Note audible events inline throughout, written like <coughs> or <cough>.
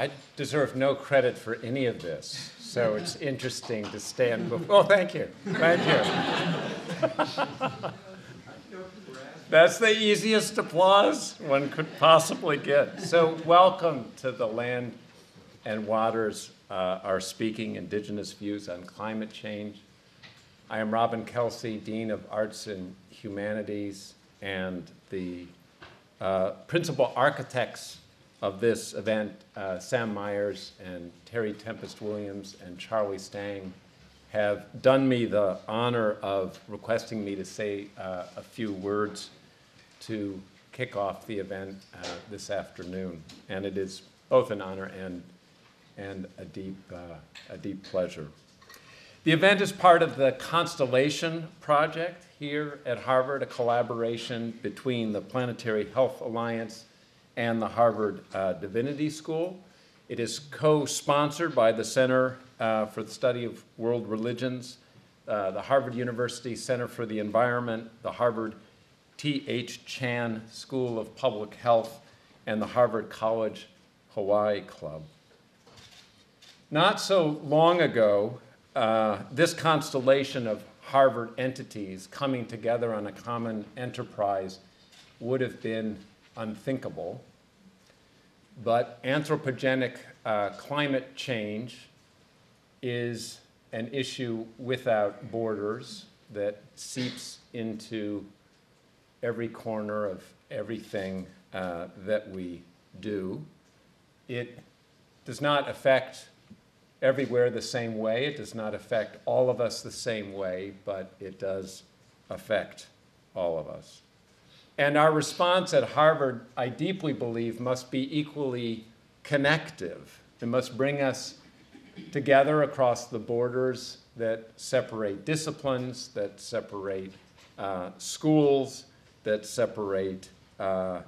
I deserve no credit for any of this, so it's interesting to stand before. Oh, thank you. Thank you. That's the easiest applause one could possibly get. So, welcome to the Land and Waters, uh, are speaking Indigenous views on climate change. I am Robin Kelsey, Dean of Arts and Humanities, and the uh, principal architects of this event, uh, Sam Myers and Terry Tempest Williams and Charlie Stang, have done me the honor of requesting me to say uh, a few words to kick off the event uh, this afternoon. And it is both an honor and, and a, deep, uh, a deep pleasure. The event is part of the Constellation Project here at Harvard, a collaboration between the Planetary Health Alliance and the Harvard uh, Divinity School. It is co sponsored by the Center uh, for the Study of World Religions, uh, the Harvard University Center for the Environment, the Harvard T.H. Chan School of Public Health, and the Harvard College Hawaii Club. Not so long ago, uh, this constellation of Harvard entities coming together on a common enterprise would have been unthinkable. But anthropogenic uh, climate change is an issue without borders that seeps into every corner of everything uh, that we do. It does not affect everywhere the same way. It does not affect all of us the same way, but it does affect all of us. And our response at Harvard, I deeply believe, must be equally connective. It must bring us together across the borders that separate disciplines, that separate uh, schools, that separate uh,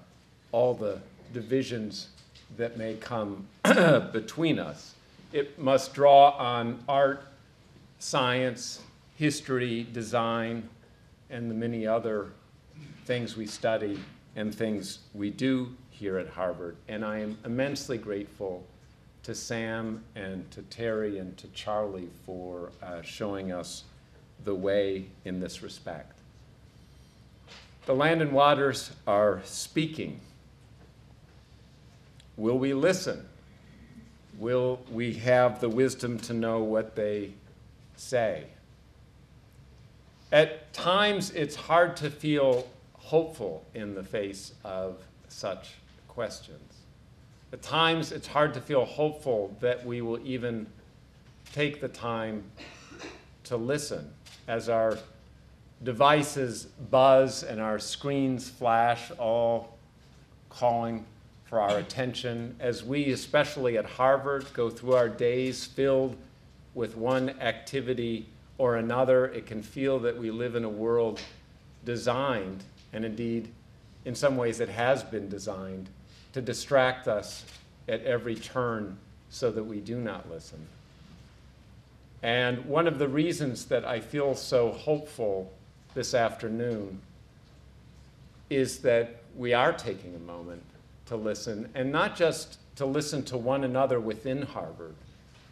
all the divisions that may come <clears throat> between us. It must draw on art, science, history, design, and the many other things we study and things we do here at Harvard. And I am immensely grateful to Sam and to Terry and to Charlie for uh, showing us the way in this respect. The land and waters are speaking. Will we listen? Will we have the wisdom to know what they say? At times, it's hard to feel hopeful in the face of such questions. At times, it's hard to feel hopeful that we will even take the time to listen as our devices buzz and our screens flash, all calling for our attention, as we, especially at Harvard, go through our days filled with one activity or another, it can feel that we live in a world designed, and indeed, in some ways, it has been designed to distract us at every turn so that we do not listen. And one of the reasons that I feel so hopeful this afternoon is that we are taking a moment to listen, and not just to listen to one another within Harvard,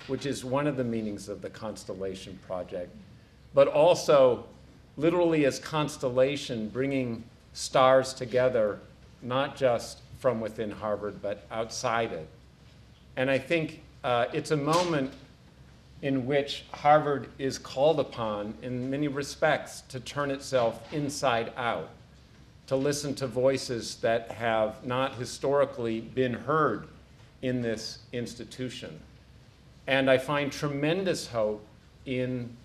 which is one of the meanings of the Constellation Project, but also literally as constellation, bringing stars together, not just from within Harvard, but outside it. And I think uh, it's a moment in which Harvard is called upon, in many respects, to turn itself inside out, to listen to voices that have not historically been heard in this institution. And I find tremendous hope in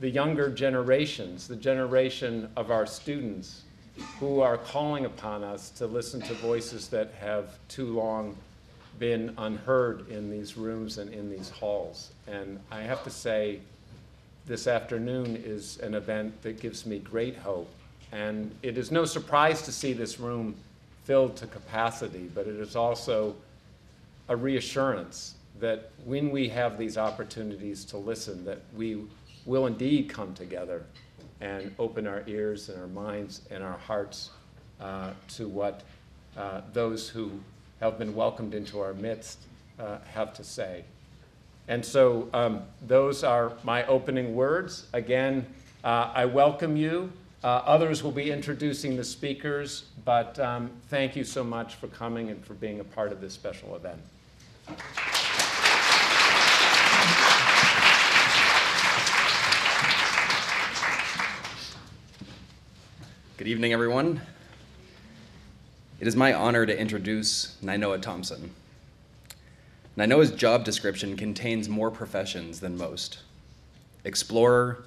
the younger generations, the generation of our students, who are calling upon us to listen to voices that have too long been unheard in these rooms and in these halls. And I have to say, this afternoon is an event that gives me great hope. And it is no surprise to see this room filled to capacity, but it is also a reassurance that when we have these opportunities to listen, that we will indeed come together and open our ears and our minds and our hearts uh, to what uh, those who have been welcomed into our midst uh, have to say. And so um, those are my opening words. Again, uh, I welcome you. Uh, others will be introducing the speakers, but um, thank you so much for coming and for being a part of this special event. Good evening, everyone. It is my honor to introduce Nainoa Thompson. Nainoa's job description contains more professions than most explorer,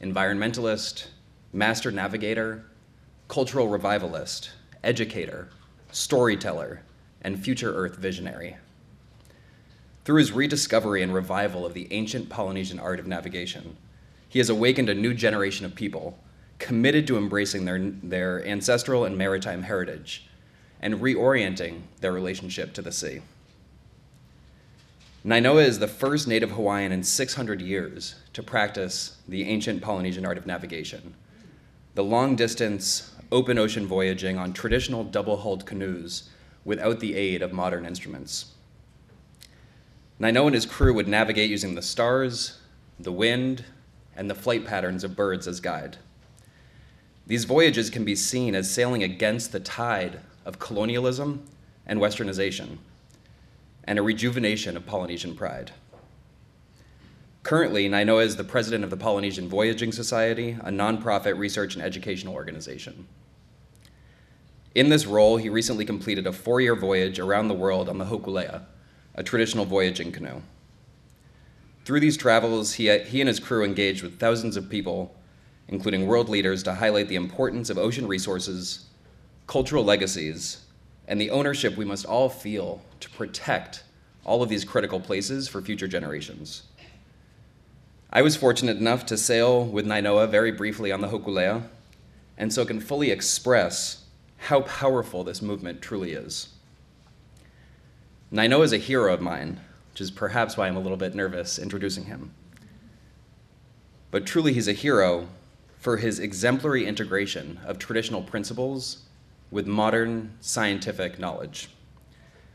environmentalist, master navigator, cultural revivalist, educator, storyteller, and future Earth visionary. Through his rediscovery and revival of the ancient Polynesian art of navigation, he has awakened a new generation of people committed to embracing their, their ancestral and maritime heritage and reorienting their relationship to the sea. Nainoa is the first native Hawaiian in 600 years to practice the ancient Polynesian art of navigation. The long distance, open ocean voyaging on traditional double hulled canoes without the aid of modern instruments. Nainoa and his crew would navigate using the stars, the wind, and the flight patterns of birds as guide. These voyages can be seen as sailing against the tide of colonialism and westernization, and a rejuvenation of Polynesian pride. Currently, Nainoa is the president of the Polynesian Voyaging Society, a nonprofit research and educational organization. In this role, he recently completed a four year voyage around the world on the Hokulea, a traditional voyaging canoe. Through these travels, he, he and his crew engaged with thousands of people including world leaders, to highlight the importance of ocean resources, cultural legacies, and the ownership we must all feel to protect all of these critical places for future generations. I was fortunate enough to sail with Nainoa very briefly on the Hokulea, and so can fully express how powerful this movement truly is. Nainoa is a hero of mine, which is perhaps why I'm a little bit nervous introducing him. But truly, he's a hero for his exemplary integration of traditional principles with modern scientific knowledge.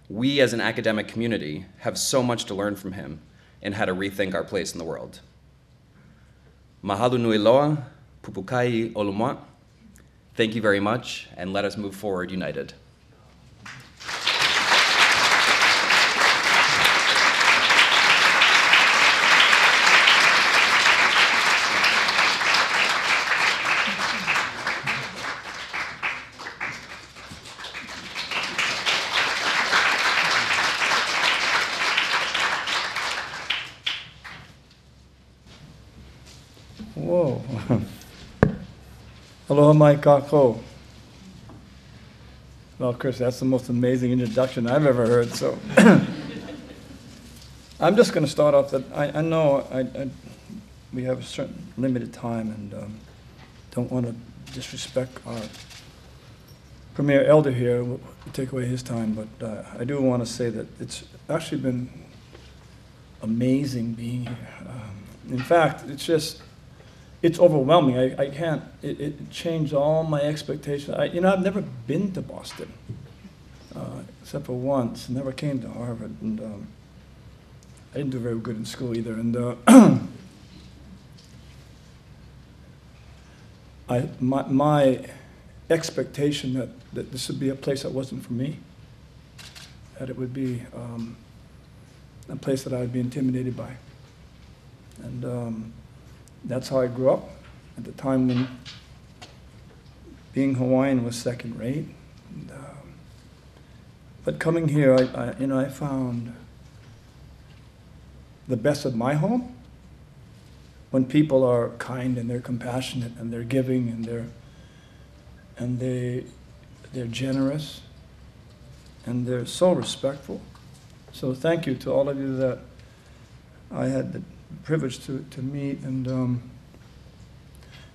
We, as an academic community, have so much to learn from him in how to rethink our place in the world. Mahalo nui loa, pupukai olomoa. Thank you very much, and let us move forward united. <laughs> Aloha mai kakou. Well, Chris, that's the most amazing introduction I've ever heard. So <coughs> I'm just going to start off that I, I know I, I, we have a certain limited time and um, don't want to disrespect our premier elder here, we'll take away his time, but uh, I do want to say that it's actually been amazing being here. Um, in fact, it's just it's overwhelming. I, I can't, it, it changed all my expectations. I, you know, I've never been to Boston, uh, except for once. Never came to Harvard, and um, I didn't do very good in school either. And uh, <clears throat> I, my, my expectation that, that this would be a place that wasn't for me, that it would be um, a place that I would be intimidated by. And um, that's how I grew up at the time when being Hawaiian was second rate. And, um, but coming here, I, I, you know, I found the best of my home when people are kind and they're compassionate and they're giving and they're and they they're generous and they're so respectful. So thank you to all of you that I had the privilege to, to meet and um,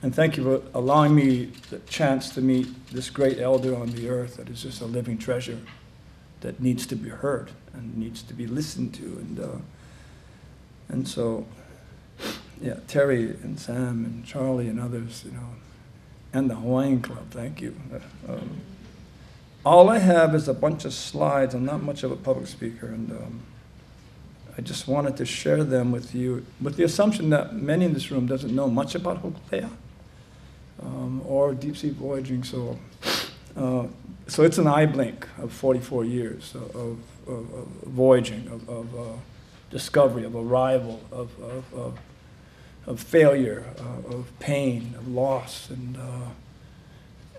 and thank you for allowing me the chance to meet this great elder on the earth that is just a living treasure that needs to be heard and needs to be listened to and uh, and so yeah Terry and Sam and Charlie and others you know and the Hawaiian Club thank you um, all I have is a bunch of slides. I'm not much of a public speaker, and um, I just wanted to share them with you, with the assumption that many in this room doesn't know much about Hokulea um, or deep sea voyaging. So, uh, so it's an eye blink of 44 years of, of, of voyaging, of, of uh, discovery, of arrival, of, of, of, failure, uh, of pain, of loss, and, uh,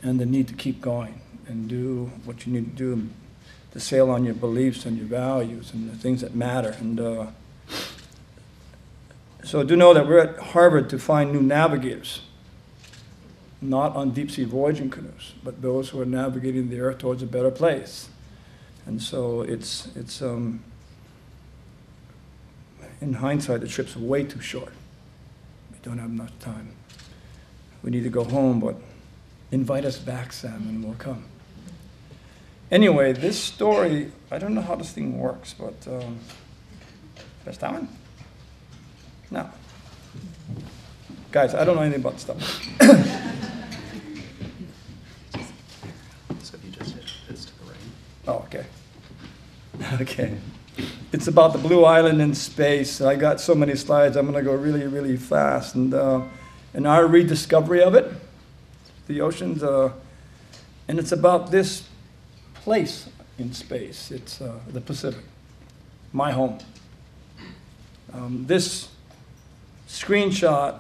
and the need to keep going and do what you need to do to sail on your beliefs and your values and the things that matter. And uh, so do know that we're at Harvard to find new navigators, not on deep sea voyaging canoes, but those who are navigating the earth towards a better place. And so it's, it's um, in hindsight, the trip's way too short. We don't have enough time. We need to go home, but invite us back, Sam, and we'll come. Anyway, this story, I don't know how this thing works, but um, press that one? No. Guys, I don't know anything about stuff. So if you just hit this to the right. Oh, okay. <laughs> Okay. It's about the Blue Island in space. I got so many slides, I'm going to go really, really fast. And, uh, and our rediscovery of it, the oceans, uh, and it's about this place in space. It's uh, the Pacific, my home. Um, this screenshot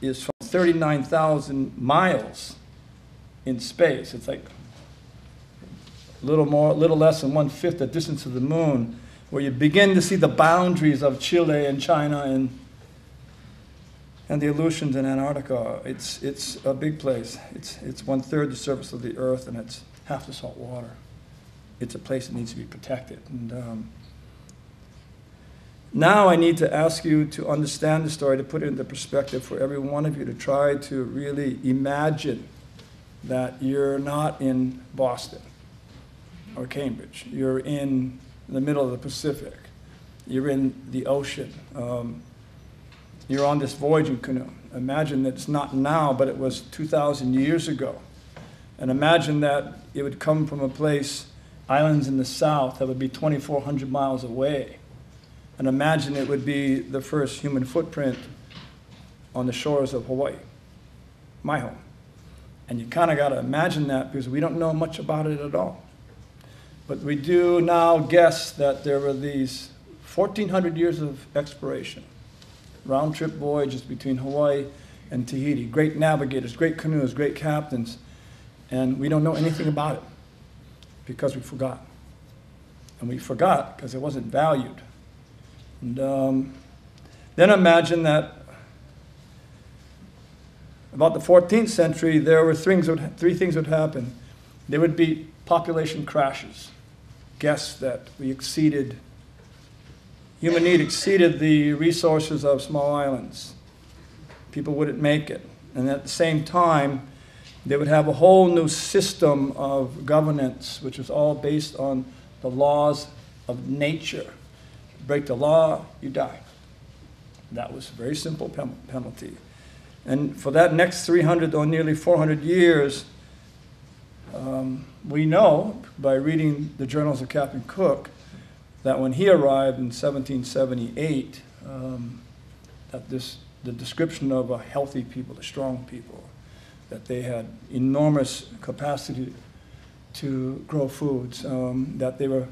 is from 39,000 miles in space. It's like a little more, a little less than one fifth the distance of the moon, where you begin to see the boundaries of Chile and China and and the Aleutians in Antarctica. It's it's a big place. It's it's one third the surface of the Earth, and it's half the salt water. It's a place that needs to be protected. And um, now I need to ask you to understand the story, to put it into perspective for every one of you, to try to really imagine that you're not in Boston or Cambridge. You're in the middle of the Pacific. You're in the ocean. Um, you're on this voyaging canoe. Imagine that it's not now, but it was 2,000 years ago. And imagine that it would come from a place, islands in the south, that would be 2,400 miles away. And imagine it would be the first human footprint on the shores of Hawaii, my home. And you kind of got to imagine that because we don't know much about it at all. But we do now guess that there were these 1,400 years of exploration, round trip voyages between Hawaii and Tahiti, great navigators, great canoes, great captains, and we don't know anything about it because we forgot. And we forgot because it wasn't valued. And um, then imagine that about the 14th century, there were things would, three things would happen. There would be population crashes. Guess that we exceeded, human need exceeded the resources of small islands. People wouldn't make it. And at the same time, they would have a whole new system of governance, which was all based on the laws of nature. Break the law, you die. That was a very simple pen- penalty. And for that next 300 or nearly 400 years, um, we know by reading the journals of Captain Cook that when he arrived in 1778, um, that this, the description of a healthy people, a strong people, that they had enormous capacity to grow foods, um, that they were,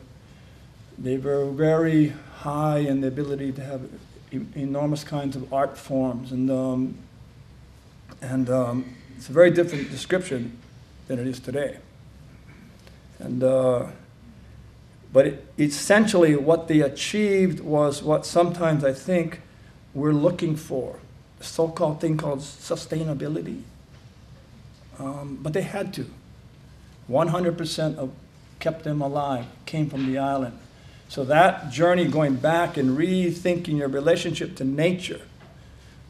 they were very high in the ability to have e- enormous kinds of art forms. And, um, and um, it's a very different description than it is today. And, uh, but it, essentially, what they achieved was what sometimes I think we're looking for a so called thing called sustainability. Um, but they had to. 100% of kept them alive came from the island. So that journey going back and rethinking your relationship to nature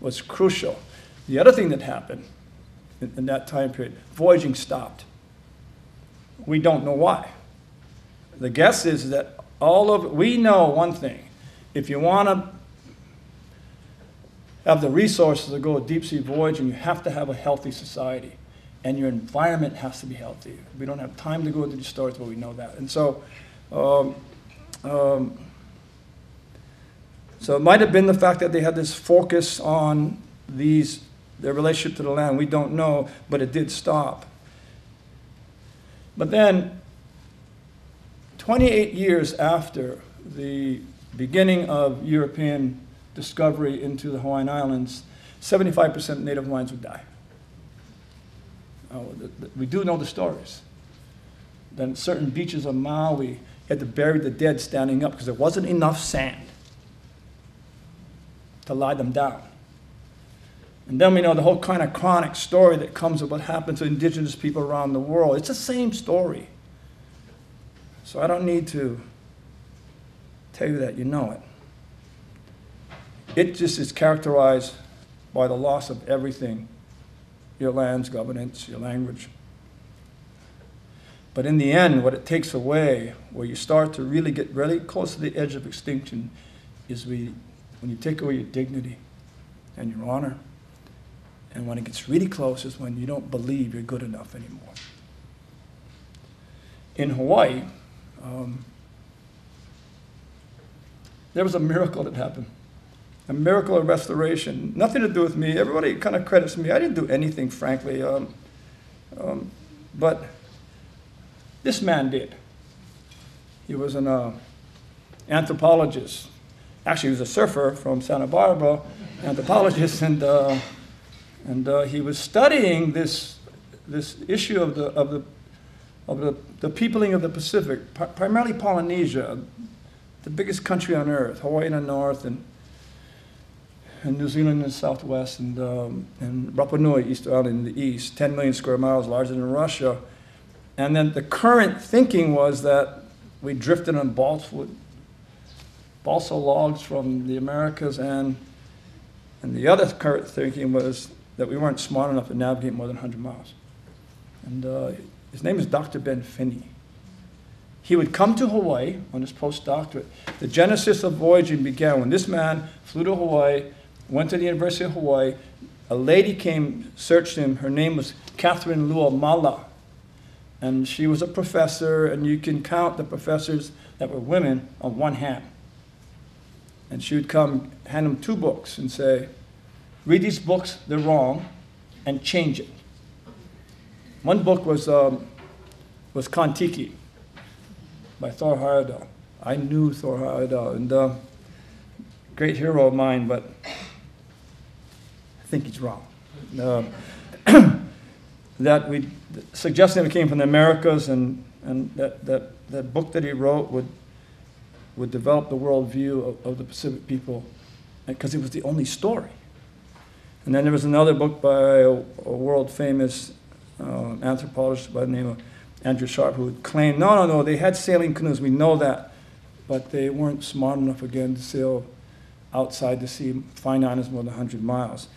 was crucial. The other thing that happened in, in that time period, voyaging stopped. We don't know why. The guess is that all of we know one thing. If you want to have the resources to go a deep sea voyage, and you have to have a healthy society. And your environment has to be healthy. We don't have time to go into the stories, but we know that. And so, um, um, so it might have been the fact that they had this focus on these, their relationship to the land. We don't know, but it did stop. But then, 28 years after the beginning of European discovery into the Hawaiian Islands, 75% of Native Hawaiians would die. Oh, the- we do know the stories. Then certain beaches of Maui had to bury the dead standing up because there wasn't enough sand to lie them down. And then we know the whole kind of chronic story that comes of what happened to indigenous people around the world. It's the same story. So I don't need to tell you that you know it. It just is characterized by the loss of everything your land's governance, your language. But in the end, what it takes away, where you start to really get really close to the edge of extinction, is we, when you take away your dignity and your honor. And when it gets really close is when you don't believe you're good enough anymore. In Hawaii, um, there was a miracle that happened a miracle of restoration. Nothing to do with me. Everybody kind of credits me. I didn't do anything, frankly. Um, um, but this man did. He was an uh, anthropologist. Actually, he was a surfer from Santa Barbara, anthropologist, and, uh, and uh, he was studying this, this issue of the, of the, of the, the peopling of the Pacific, pri- primarily Polynesia, the biggest country on earth, Hawaii in the north, and and New Zealand in the southwest, and, um, Rapa Nui, Easter Island in the east, 10 million square miles, larger than Russia. And then the current thinking was that we drifted on balsa, balsa logs from the Americas, and, and the other current thinking was that we weren't smart enough to navigate more than 100 miles. And uh, his name is Dr. Ben Finney. He would come to Hawaii on his postdoctorate. The genesis of voyaging began when this man flew to Hawaii, went to the University of Hawaii. A lady came, searched him. Her name was Katharine Luomala. And she was a professor, and you can count the professors that were women on one hand. And she would come, hand him two books, and say, Read these books, they're wrong, and change it. One book was, um, was Kon-Tiki by Thor Heyerdahl. I knew Thor Heyerdahl, and uh, great hero of mine, but think he's wrong. Uh, <clears throat> that we suggesting it came from the Americas, and, and that, that, that book that he wrote would, would develop the worldview of, of the Pacific people, because it was the only story. And then there was another book by a, a world famous uh, anthropologist by the name of Andrew Sharp, who claimed, no, no, no, they had sailing canoes, we know that, but they weren't smart enough again to sail outside the sea, find islands more than 100 miles.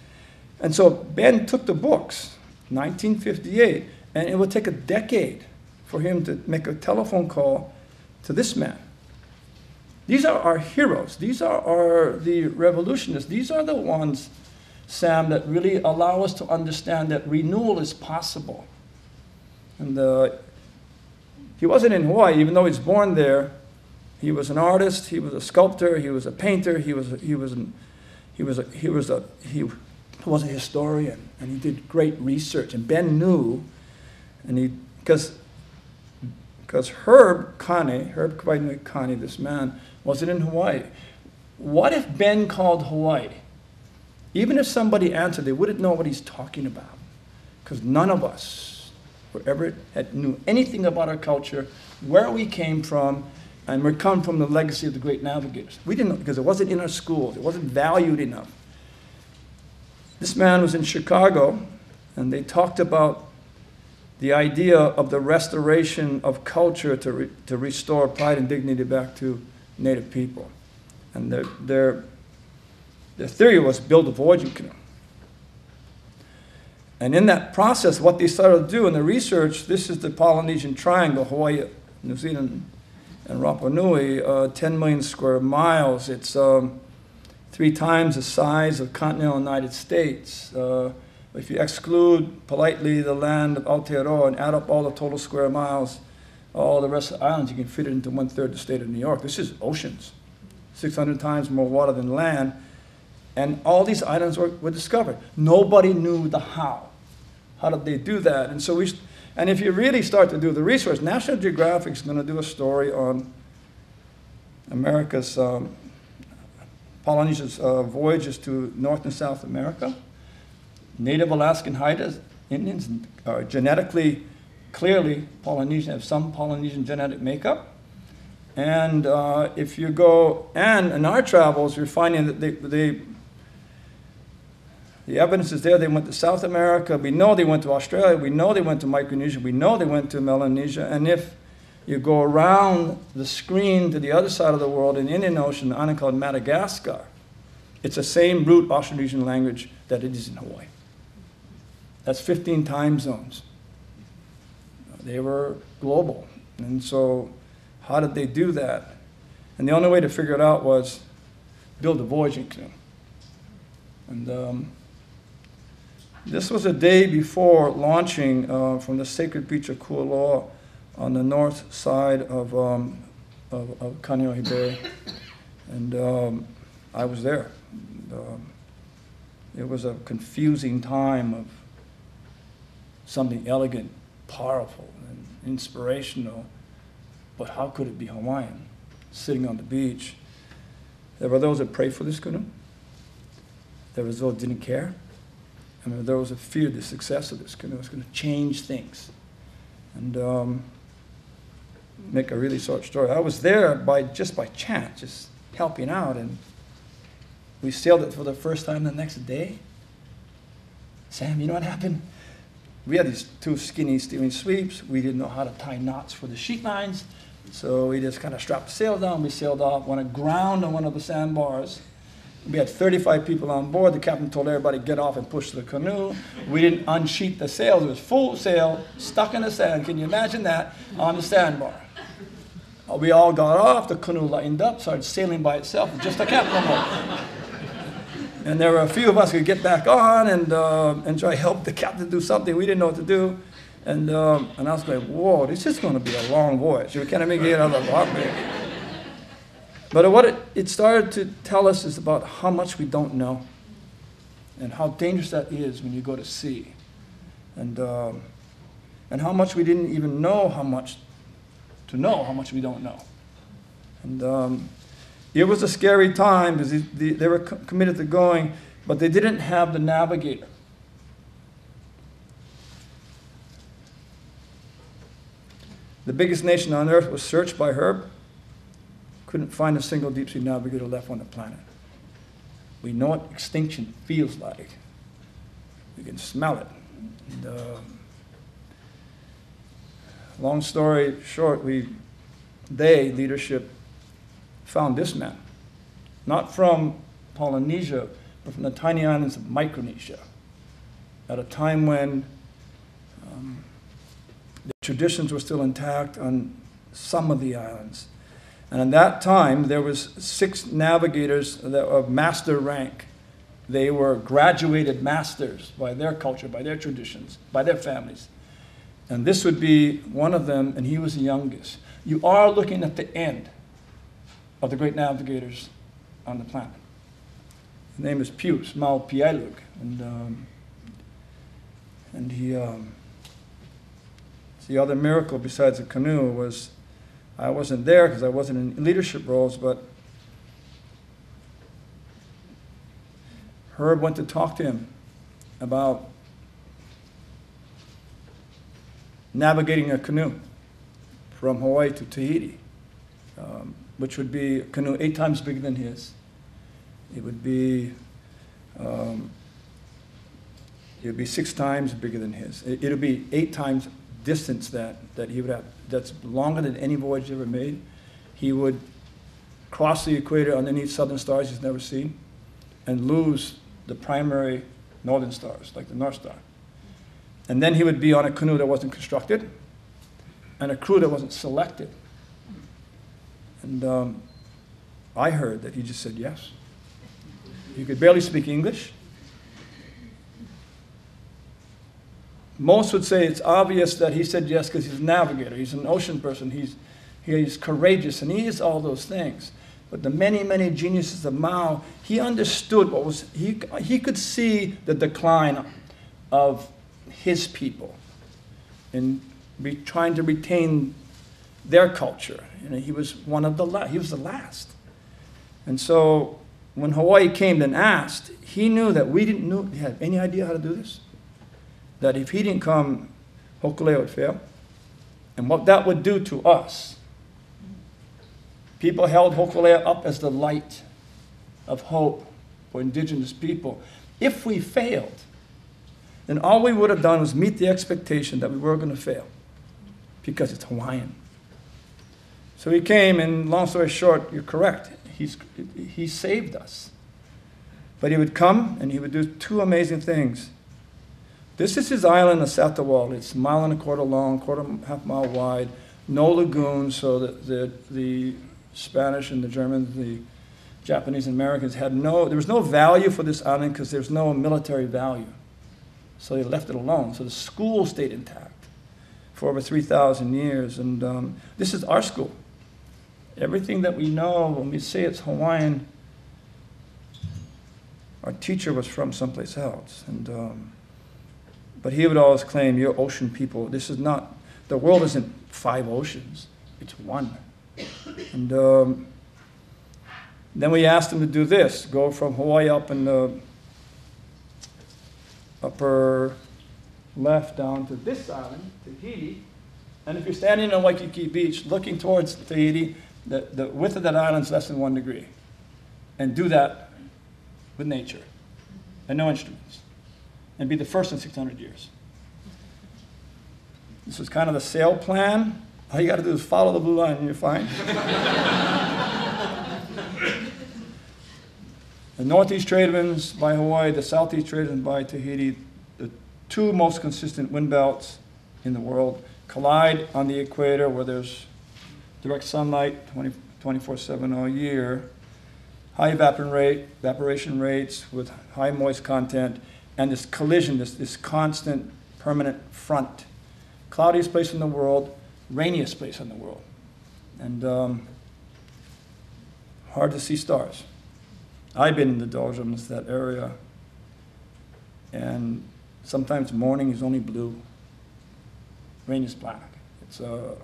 And so Ben took the books, 1958, and it would take a decade for him to make a telephone call to this man. These are our heroes. These are our, the revolutionists. These are the ones, Sam, that really allow us to understand that renewal is possible. And uh, he wasn't in Hawaii, even though he's born there. He was an artist. He was a sculptor. He was a painter. He was a, he was an, he was a, he was a he was a historian, and he did great research. And Ben knew, and he because because Herb Kane, Herb Kane, this man, wasn't in Hawaii. What if Ben called Hawaii? Even if somebody answered, they wouldn't know what he's talking about, because none of us were ever had, knew anything about our culture, where we came from, and we come from the legacy of the great navigators. We didn't know because it wasn't in our schools, it wasn't valued enough. This man was in Chicago, and they talked about the idea of the restoration of culture to, re, to restore pride and dignity back to Native people. And their, their, their theory was build a voyaging canoe. And in that process, what they started to do in the research, this is the Polynesian Triangle, Hawaii, New Zealand, and Rapa Nui, uh, 10 million square miles. It's um, three times the size of continental United States. Uh, If you exclude politely the land of Aotearoa and add up all the total square miles, all the rest of the islands, you can fit it into one third the state of New York. This is oceans, 600 times more water than land. And all these islands were, were discovered. Nobody knew the how. How did they do that? And so we, and if you really start to do the research, National Geographic is going to do a story on America's, um, Polynesia's uh, voyages to North and South America. Native Alaskan Haida Indians are genetically, clearly Polynesian, have some Polynesian genetic makeup. And uh, if you go, and in our travels, you're finding that they, they, the evidence is there. They went to South America. We know they went to Australia. We know they went to Micronesia. We know they went to Melanesia. And if you go around the screen to the other side of the world in Indian Ocean, the island called Madagascar, it's the same root Austronesian language that it is in Hawaii. That's 15 time zones. They were global. And so, how did they do that? And the only way to figure it out was build a voyaging canoe. And um, this was a day before launching uh, from the sacred beach of Kualoa on the north side of, um, of, of Kaneohe Bay. <laughs> And um, I was there. And, um, it was a confusing time of something elegant, powerful, and inspirational, but how could it be Hawaiian? Sitting on the beach. There were those that prayed for this canoe. There was those that didn't care. And there were those that feared the success of this canoe. It was going to change things. And um, make a really short story. I was there by just by chance, just helping out, and we sailed it for the first time the next day. Sam, you know what happened? We had these two skinny steering sweeps. We didn't know how to tie knots for the sheet lines, so we just kind of strapped the sail down. We sailed off, went aground on one of the sandbars. We had 35 people on board. The captain told everybody get off and push the canoe. We didn't unsheet the sails. It was full sail, stuck in the sand. Can you imagine that on the sandbar? We all got off. The canoe lined up, started sailing by itself, just a captain mode. And there were a few of us who could get back on and, uh, and try to help the captain do something. We didn't know what to do. And, um, and I was like, whoa, this is going to be a long voyage. We can't even get out of the water. But what it, it started to tell us is about how much we don't know and how dangerous that is when you go to sea. And, um, and how much we didn't even know how much to know how much we don't know. And um, it was a scary time because they, they were co- committed to going, but they didn't have the navigator. The biggest nation on earth was searched by Herb. Couldn't find a single deep sea navigator left on the planet. We know what extinction feels like. We can smell it. And, uh, long story short, we, they, leadership, found this man. Not from Polynesia, but from the tiny islands of Micronesia. At a time when um, the traditions were still intact on some of the islands. And at that time, there was six navigators that, of master rank. They were graduated masters by their culture, by their traditions, by their families. And this would be one of them, and he was the youngest. You are looking at the end of the great navigators on the planet. His name is Pius Piailug, and um, and he. Um, the other miracle besides the canoe was I wasn't there because I wasn't in leadership roles, but Herb went to talk to him about navigating a canoe from Hawaii to Tahiti, um, which would be a canoe eight times bigger than his. It would be um, it would be six times bigger than his. It, would be eight times distance that, that he would have. That's longer than any voyage ever made. He would cross the equator underneath southern stars he's never seen and lose the primary northern stars, like the North Star. And then he would be on a canoe that wasn't constructed and a crew that wasn't selected. And um, I heard that he just said yes. He could barely speak English. most would say it's obvious that he said yes because he's a navigator, he's an ocean person, he's, he's courageous, and he is all those things. But the many, many geniuses of Mau, he understood what was, he, he could see the decline of his people and trying to retain their culture. You know, he was one of the la- he was the last. And so when Hawaii came and asked, he knew that we didn't know, have any idea how to do this. That if he didn't come, Hokulea would fail. And what that would do to us. People held Hokulea up as the light of hope for indigenous people. If we failed, then all we would have done was meet the expectation that we were going to fail because it's Hawaiian. So he came, and long story short, you're correct. He's, he saved us. But he would come and he would do two amazing things. This is his island of Satawal. It's a mile and a quarter long, quarter half mile wide, no lagoons, so that the, the Spanish and the Germans, the Japanese and Americans had no, there was no value for this island because there's no military value. So they left it alone. So the school stayed intact for over 3,000 years. And um, this is our school. Everything that we know, when we say it's Hawaiian, our teacher was from someplace else. And, um, but he would always claim, You're ocean people. This is not, the world isn't five oceans, it's one. And um, then we asked him to do this go from Hawaii up in the upper left down to this island, Tahiti. And if you're standing on Waikiki Beach looking towards Tahiti, the, the width of that island is less than one degree. And do that with nature and no instruments. And be the first in 600 years. This was kind of the sail plan. All you got to do is follow the blue line and you're fine. <laughs> the northeast trade winds by Hawaii, the southeast trade winds by Tahiti, the two most consistent wind belts in the world, collide on the equator where there's direct sunlight 24 7 all year, high evaporation, rate, evaporation rates with high moist content, and this collision, this, this constant permanent front. Cloudiest place in the world, rainiest place in the world. And um, hard to see stars. I've been in the doldrums, that area, and sometimes morning is only blue, rain is black. It's, a,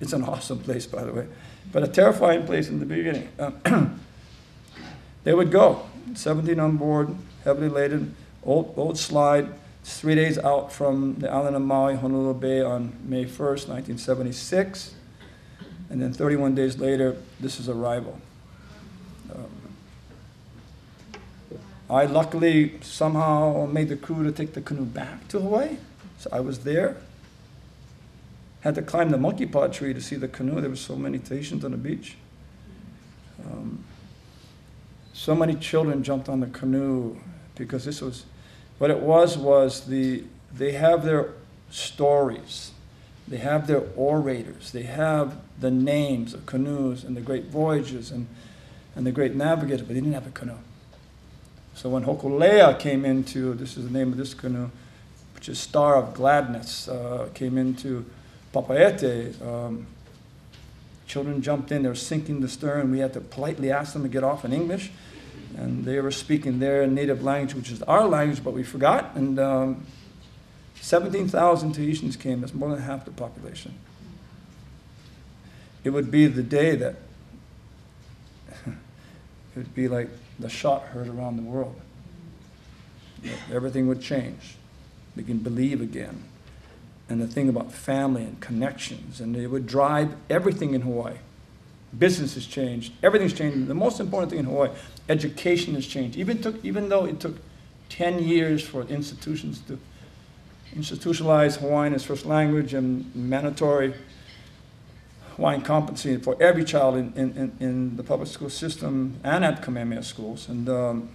it's an <laughs> awesome place, by the way, but a terrifying place in the beginning. Uh, <clears throat> they would go, 17 on board, heavily laden, old, old slide, three days out from the island of Maui, Honolua Bay, on May 1st, 1976. And then 31 days later, this is arrival. Um, I luckily somehow made the crew to take the canoe back to Hawaii. So I was there. Had to climb the monkey pod tree to see the canoe. There were so many Tahitians on the beach. Um, so many children jumped on the canoe because this was, what it was was the, they have their stories. They have their orators. They have the names of canoes and the great voyages and, and the great navigators, but they didn't have a canoe. So when Hokulea came into, this is the name of this canoe, which is Star of Gladness, uh, came into Papeete, um, children jumped in, they were sinking the stern. We had to politely ask them to get off in English. And they were speaking their native language, which is our language, but we forgot. And um, 17,000 Tahitians came, that's more than half the population. It would be the day that, <laughs> it would be like the shot heard around the world. Everything would change. We can believe again. And the thing about family and connections, and it would drive everything in Hawaii. Business has changed, everything's changed. The most important thing in Hawaii, education has changed. Even, took, even though it took 10 years for institutions to institutionalize Hawaiian as first language and mandatory Hawaiian competency for every child in, in, in, the public school system and at Kamehameha schools. And um,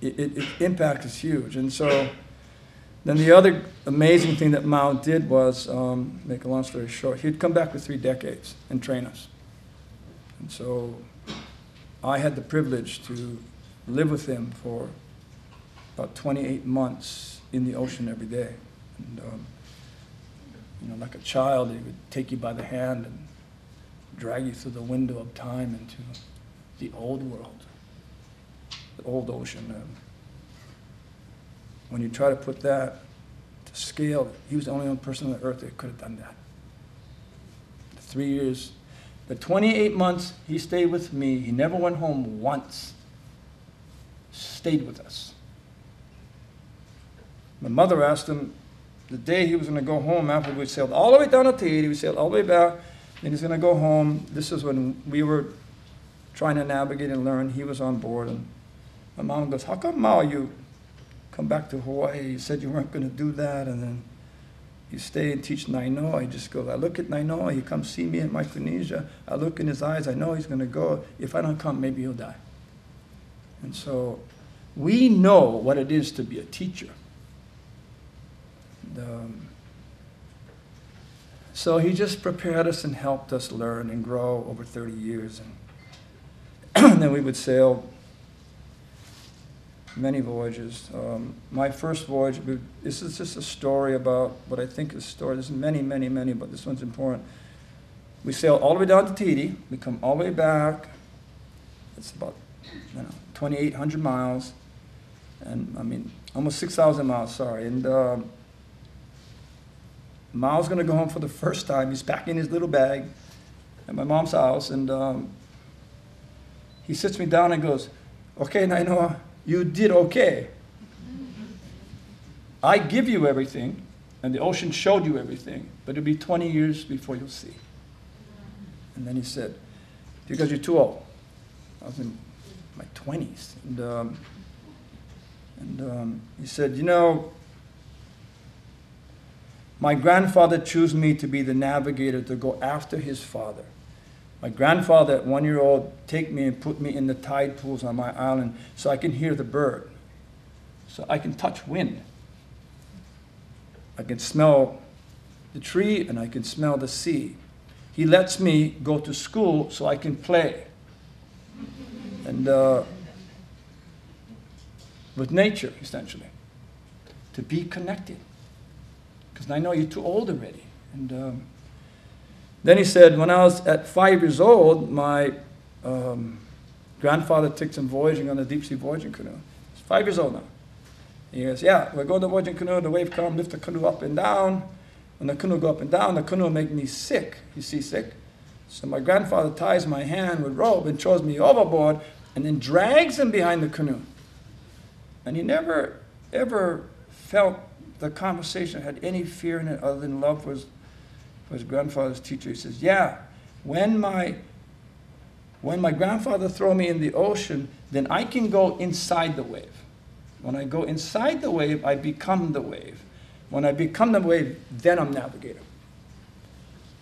it, it, impact is huge. And so then the other amazing thing that Mau did was, um, make a long story short, he'd come back for three decades and train us. And so I had the privilege to live with him for about 28 months in the ocean every day. And, um, you know, like a child, he would take you by the hand and drag you through the window of time into the old world, the old ocean. Um, when you try to put that to scale, he was the only person on the earth that could have done that. The three years, the 28 months he stayed with me, he never went home once, stayed with us. My mother asked him the day he was going to go home after we sailed all the way down to Tahiti, we sailed all the way back, and he's going to go home. This is when we were trying to navigate and learn. He was on board, and my mom goes, "How come, Mau, you come back to Hawaii? You said you weren't going to do that, and then you stay and teach Nainoa." He just goes, "I look at Nainoa. He comes see me in Micronesia. I look in his eyes. I know he's going to go. If I don't come, maybe he'll die." And so, we know what it is to be a teacher. And, um, so he just prepared us and helped us learn and grow over 30 years. And, <clears throat> then we would sail many voyages. Um, my first voyage, this is just a story about what I think is a story. There's many, many, many, but this one's important. We sail all the way down to Tahiti. We come all the way back. It's about, you know, 2,800 miles. And, I mean, almost 6,000 miles, sorry. And um, Mau's going to go home for the first time. He's packing his little bag at my mom's house. And um, he sits me down and goes, Okay, Nainoa, you did okay. I give you everything, and the ocean showed you everything, but it'll be 20 years before you'll see. And then he said, Because you're too old. I was in my 20s. And, um, and um, he said, You know, my grandfather chose me to be the navigator to go after his father. My grandfather, at one year old, take me and put me in the tide pools on my island so I can hear the bird, so I can touch wind. I can smell the tree and I can smell the sea. He lets me go to school so I can play. And uh, with nature, essentially, to be connected because I know you're too old already. And um, then he said, when I was at five years old, my um, grandfather took some voyaging on a deep sea voyaging canoe. He's five years old now. He goes, yeah, we're going to voyaging canoe, the wave come, lift the canoe up and down. When the canoe go up and down, the canoe make me sick. He's seasick. So my grandfather ties my hand with rope and throws me overboard and then drags him behind the canoe. And he never, ever felt the conversation had any fear in it other than love for his, for his grandfather's teacher. He says, Yeah, when my when my grandfather throw me in the ocean, then I can go inside the wave. When I go inside the wave, I become the wave. When I become the wave, then I'm navigator.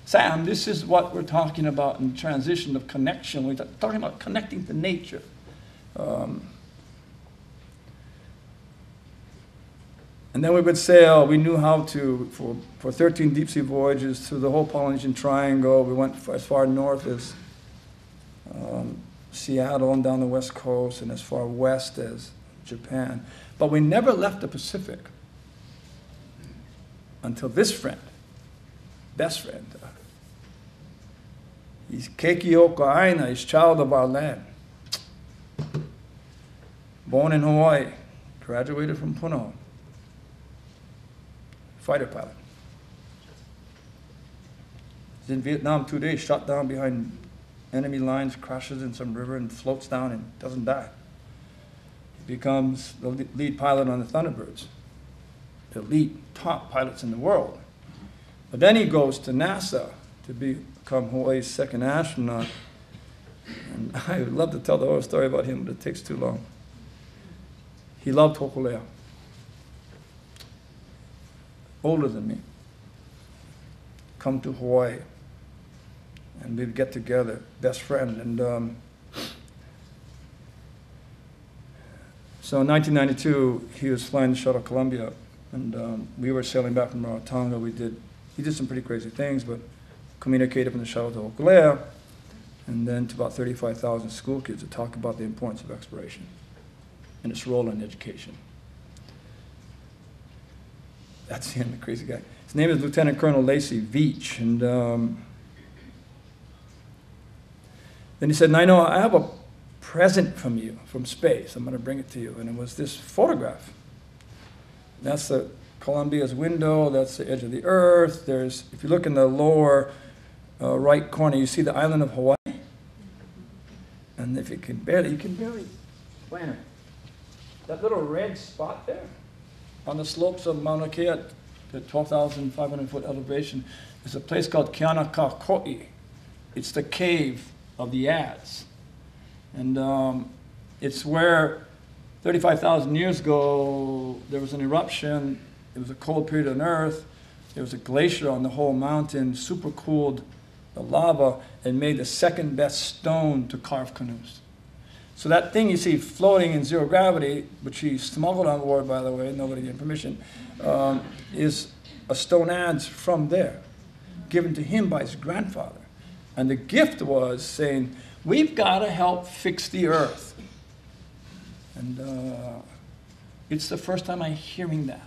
Sam, this is what we're talking about in transition of connection. We're talking about connecting to nature. Um, And then we would sail. We knew how to, for, for 13 deep sea voyages through the whole Polynesian Triangle. We went as far north as um, Seattle and down the west coast and as far west as Japan. But we never left the Pacific until this friend, best friend. Uh, he's Keiki Aina, he's child of our land. Born in Hawaii, graduated from Punahou fighter pilot. He's in Vietnam two days, shot down behind enemy lines, crashes in some river and floats down and doesn't die. He becomes the lead pilot on the Thunderbirds, the elite top pilots in the world. But then he goes to NASA to become Hawaii's second astronaut. And <laughs> I would love to tell the whole story about him, but it takes too long. He loved Hokulea older than me, come to Hawaii. And we'd get together, best friend. And um, so in 1992, he was flying the shuttle Columbia, and um, we were sailing back from Rarotonga. We did, he did some pretty crazy things, but communicated from the shuttle to Hokulea, and then to about 35,000 school kids to talk about the importance of exploration and its role in education. That's him, the crazy guy. His name is Lieutenant Colonel Lacy Veach, and um, then he said, Nino, I have a present from you, from space. I'm going to bring it to you. And it was this photograph. That's the Columbia's window. That's the edge of the Earth. There's, if you look in the lower uh, right corner, you see the island of Hawaii. And if you can barely, you can barely plan it. That little red spot there on the slopes of Mauna Kea at 12,500 foot elevation is a place called Keanakakoi. It's the cave of the adze. And um, it's where 35,000 years ago there was an eruption, it was a cold period on Earth, there was a glacier on the whole mountain, supercooled the lava, and made the second best stone to carve canoes. So that thing you see floating in zero gravity, which he smuggled on board, by the way, nobody gave permission, um, is a stone adze from there, given to him by his grandfather. And the gift was saying, we've got to help fix the earth. And uh, it's the first time I'm hearing that.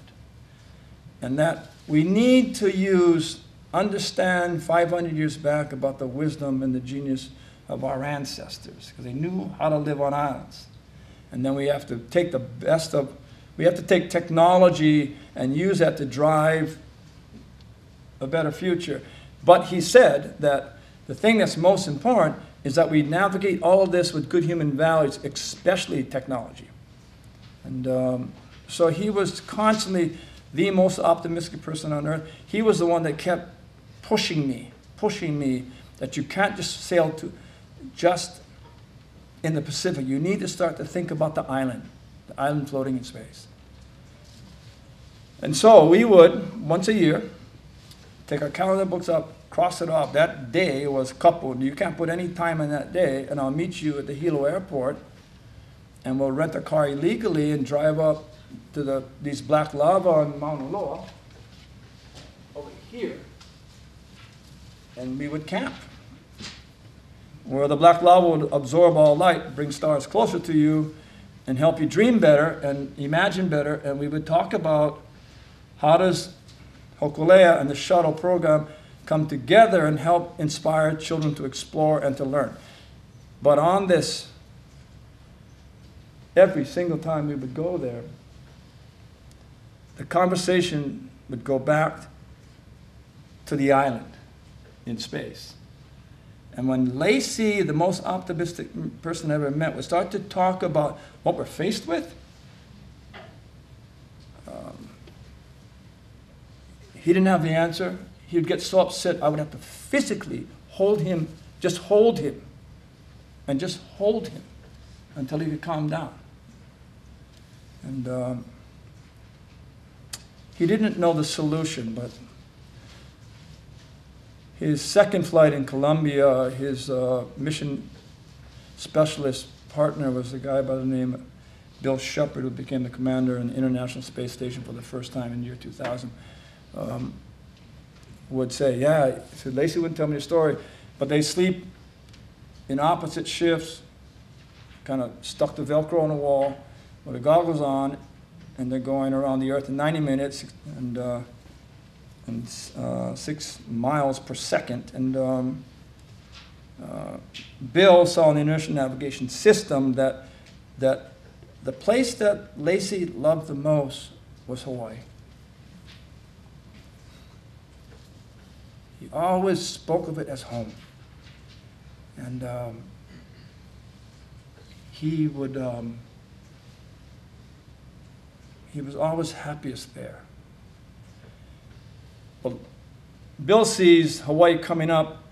And that we need to use, understand 500 years back about the wisdom and the genius of our ancestors, because they knew how to live on islands. And then we have to take the best of, we have to take technology and use that to drive a better future. But he said that the thing that's most important is that we navigate all of this with good human values, especially technology. And um, so he was constantly the most optimistic person on earth. He was the one that kept pushing me, pushing me that you can't just sail to just in the Pacific. You need to start to think about the island, the island floating in space. And so we would, once a year, take our calendar books up, cross it off. That day was coupled. You can't put any time in that day, and I'll meet you at the Hilo airport, and we'll rent a car illegally and drive up to the, these black lava on Mauna Loa over here, and we would camp. Where the black lava would absorb all light, bring stars closer to you, and help you dream better and imagine better. And we would talk about how does Hokulea and the shuttle program come together and help inspire children to explore and to learn. But on this, every single time we would go there, the conversation would go back to the island in space. And when Lacy, the most optimistic person I ever met, would start to talk about what we're faced with, um, he didn't have the answer he would get so upset, I would have to physically hold him, just hold him, and just hold him until he could calm down. And um, he didn't know the solution, but his second flight in Columbia, his uh, mission specialist partner was a guy by the name of Bill Shepherd, who became the commander in the International Space Station for the first time in year 2000. Um, would say, yeah, said Lacy wouldn't tell me the story, but they sleep in opposite shifts, kind of stuck the Velcro on the wall with the goggles on, and they're going around the Earth in 90 minutes and, uh, and uh, six miles per second. And um, uh, Bill saw in the inertial navigation system that, that the place that Lacy loved the most was Hawaii. He always spoke of it as home. And um, he would, um, he was always happiest there. Bill sees Hawaii coming up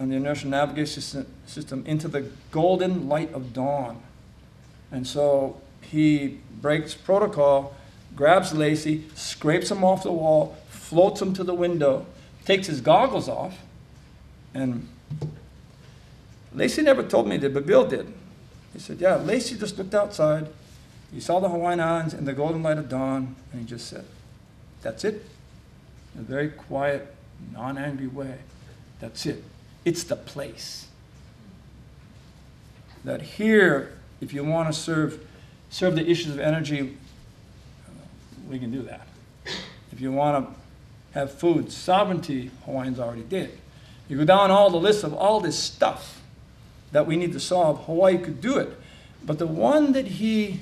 on the inertial navigation system into the golden light of dawn. And so he breaks protocol, grabs Lacy, scrapes him off the wall, floats him to the window, takes his goggles off, and Lacy never told me that, but Bill did. He said, Yeah, Lacy just looked outside. He saw the Hawaiian Islands in the golden light of dawn, and he just said, That's it. In a very quiet, non angry way. That's it. It's the place. That here, if you want to serve, serve the issues of energy, uh, we can do that. If you want to have food sovereignty, Hawaiians already did. You go down all the list of all this stuff that we need to solve, Hawaii could do it. But the one that he,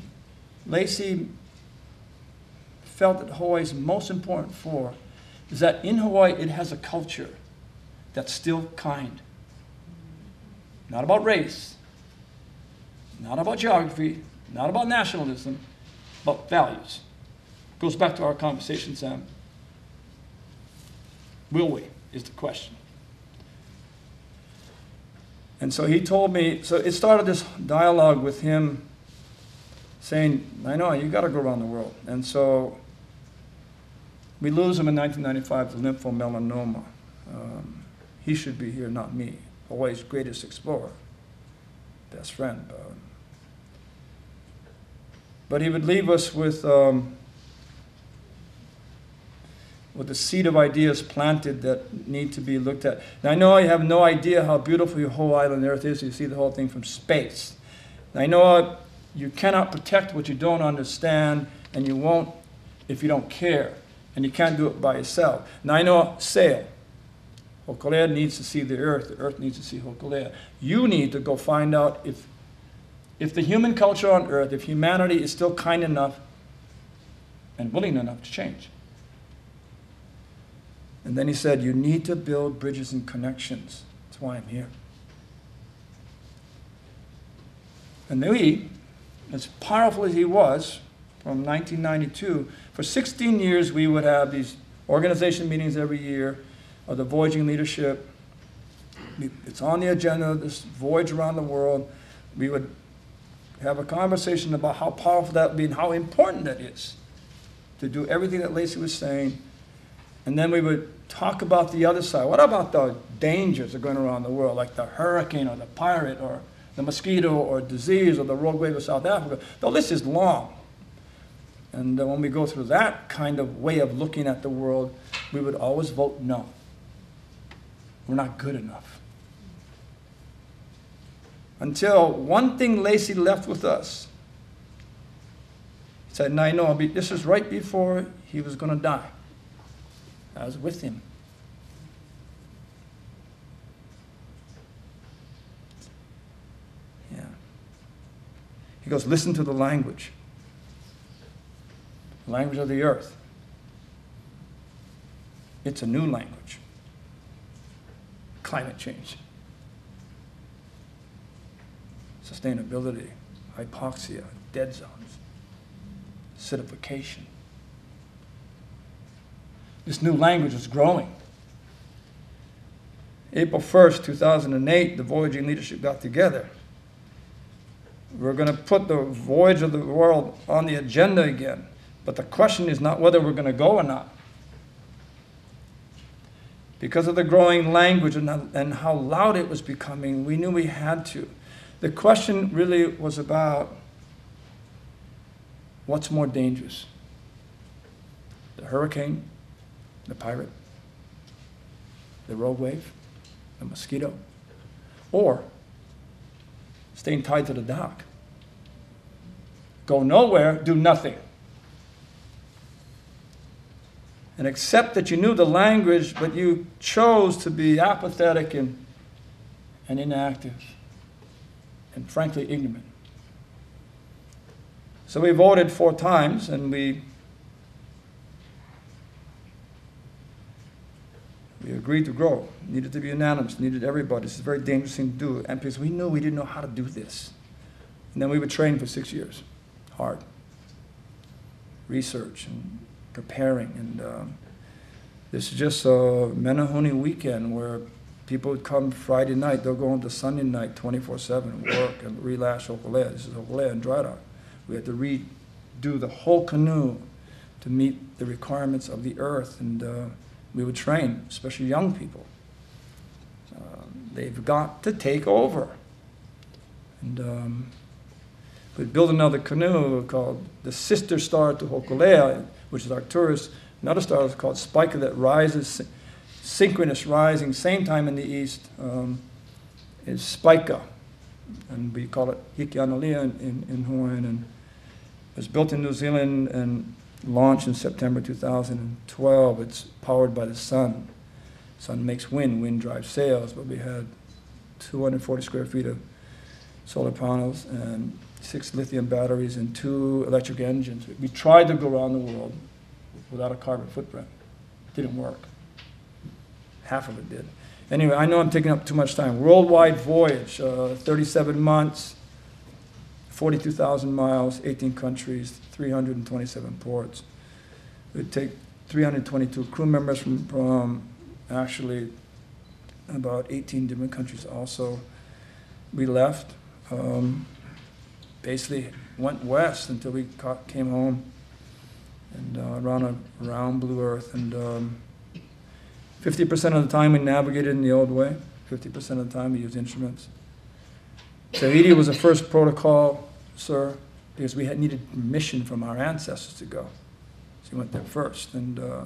Lacy, felt that Hawaii is most important for is that in Hawaii it has a culture that's still kind. Not about race, not about geography, not about nationalism, but values. Goes back to our conversation, Sam. Will we? Is the question. And so he told me, so it started this dialogue with him saying, I know, you got to go around the world. And so we lose him in 1995 to lymphomelanoma. Um, he should be here, not me. Hawaii's greatest explorer, best friend. Uh, but he would leave us with, um, with the seed of ideas planted that need to be looked at. Now, I know you have no idea how beautiful your whole island Earth is. You see the whole thing from space. Now, I know you cannot protect what you don't understand, and you won't if you don't care, and you can't do it by yourself. Now, I know sail. Hokulea needs to see the earth. The earth needs to see Hokulea. You need to go find out if, if the human culture on earth, if humanity is still kind enough and willing enough to change. And then he said, You need to build bridges and connections. That's why I'm here. And he, as powerful as he was, from 1992, for 16 years we would have these organization meetings every year of the voyaging leadership. It's on the agenda, this voyage around the world. We would have a conversation about how powerful that would be and how important that is to do everything that Lacy was saying. And then we would talk about the other side. What about the dangers that are going around the world, like the hurricane or the pirate or the mosquito or disease or the rogue wave of South Africa? The list is long. And when we go through that kind of way of looking at the world, we would always vote no. We're not good enough. Until one thing Lacy left with us. He said, and I know, this is right before he was going to die. I was with him. Yeah. He goes, listen to the language. Language of the earth. It's a new language climate change, sustainability, hypoxia, dead zones, acidification. This new language is growing. April 1st, 2008, the voyaging leadership got together. We're going to put the voyage of the world on the agenda again. But the question is not whether we're going to go or not because of the growing language and, and how loud it was becoming, we knew we had to. The question really was about what's more dangerous the hurricane, the pirate, the rogue wave, the mosquito, or staying tied to the dock. Go nowhere, do nothing. And accept that you knew the language, but you chose to be apathetic and, and inactive and frankly ignorant. So we voted four times and we we agreed to grow. Needed to be unanimous, needed everybody. This is a very dangerous thing to do. And because we knew we didn't know how to do this. And then we would train for six years. Hard. Research and preparing. And um, this is just a Menehune weekend where people would come Friday night, they'll go on into Sunday night 24 7, work and relash Hokulea. This is Hokulea and Dry Dock. We had to redo the whole canoe to meet the requirements of the earth. And uh, we would train, especially young people. Uh, they've got to take over. And um, we'd build another canoe called the Sister Star to Hokulea which is Arcturus. Another star is called Spica that rises, synchronous rising, same time in the east, um, is Spica. And we call it Hikianalia in, in, in Hawaiian. And it was built in New Zealand and launched in September 2012. It's powered by the sun. Sun makes wind, wind drives sails, but we had 240 square feet of solar panels and six lithium batteries and two electric engines. We tried to go around the world without a carbon footprint. Didn't work. Half of it did. Anyway, I know I'm taking up too much time. Worldwide voyage, uh, 37 months, 42,000 miles, 18 countries, 327 ports. It take 322 crew members from, from actually about 18 different countries also. We left, um, basically went west until we ca- came home and uh, around a blue earth. And um, 50% of the time we navigated in the old way, 50% of the time we used instruments. Tahiti was the first protocol, sir, because we had needed permission from our ancestors to go. So we went there first. And uh,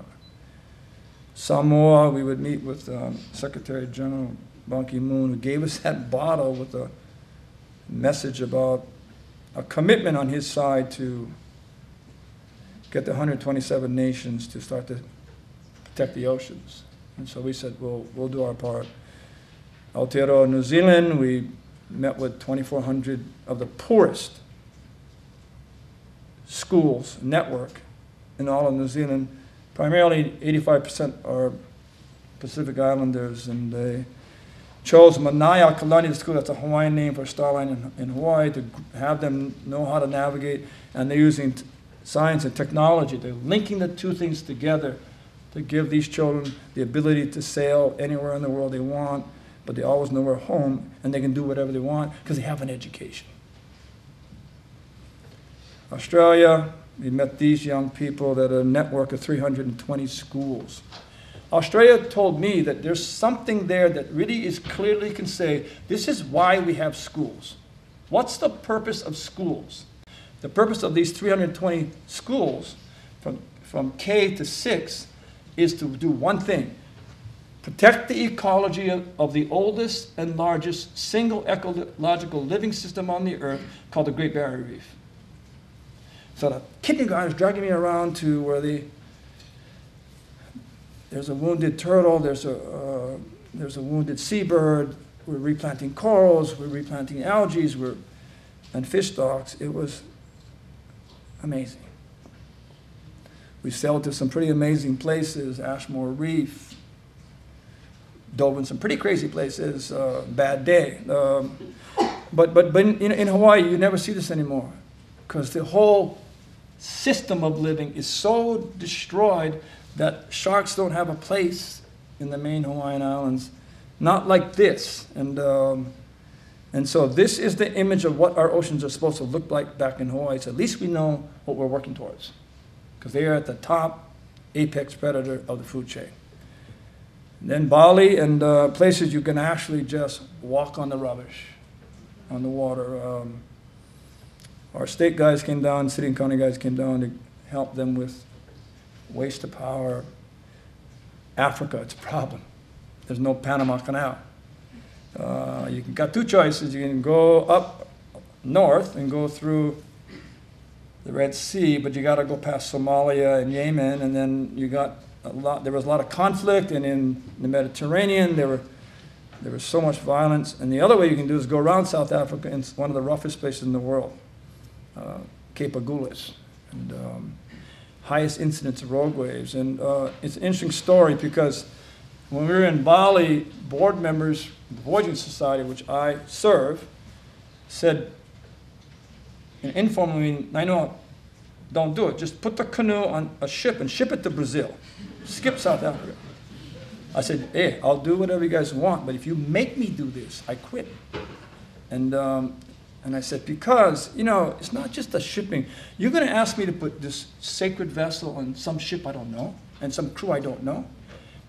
Samoa, we would meet with um, Secretary General Ban Ki-moon, who gave us <laughs> that bottle with a message about a commitment on his side to get the 127 nations to start to protect the oceans. And so we said, we'll, we'll do our part. Aotearoa, New Zealand, we met with 2,400 of the poorest schools network in all of New Zealand. Primarily, 85% are Pacific Islanders, and they chose Manaiakalani School, that's a Hawaiian name for starline in, in Hawaii, to have them know how to navigate. And they're using science and technology. They're linking the two things together to give these children the ability to sail anywhere in the world they want, but they always know where home and they can do whatever they want because they have an education. Australia, we met these young people that are a network of 320 schools. Australia told me that there's something there that really is clearly can say this is why we have schools. What's the purpose of schools? The purpose of these 320 schools from, from K to 6 is to do one thing protect the ecology of, of the oldest and largest single ecological living system on the earth called the Great Barrier Reef. So the kindergarten is dragging me around to where the there's a wounded turtle, there's a, uh, there's a wounded seabird, we're replanting corals, we're replanting algae, we're, and fish stocks. It was amazing. We sailed to some pretty amazing places, Ashmore Reef, dove in some pretty crazy places, uh, bad day. Um, but but, but in, in Hawaii, you never see this anymore because the whole system of living is so destroyed that sharks don't have a place in the main Hawaiian Islands, not like this. And, um, and so this is the image of what our oceans are supposed to look like back in Hawaii. So at least we know what we're working towards, because they are at the top apex predator of the food chain. And then Bali and uh, places you can actually just walk on the rubbish, on the water. Um, our state guys came down, city and county guys came down to help them with waste of power. Africa, it's a problem. There's no Panama Canal. Uh, you got two choices. You can go up north and go through the Red Sea, but you got to go past Somalia and Yemen, and then you got a lot. There was a lot of conflict, and in the Mediterranean there were there was so much violence. And the other way you can do is go around South Africa in one of the roughest places in the world, uh, Cape Agulhas, and um, highest incidence of rogue waves. And uh, it's an interesting story because when we were in Bali, board members, the Voyaging Society, which I serve, said, in informal I know, don't do it. Just put the canoe on a ship and ship it to Brazil. Skip South Africa. I said, hey, I'll do whatever you guys want, but if you make me do this, I quit. And um, and I said, because, you know, it's not just the shipping. You're going to ask me to put this sacred vessel on some ship I don't know and some crew I don't know.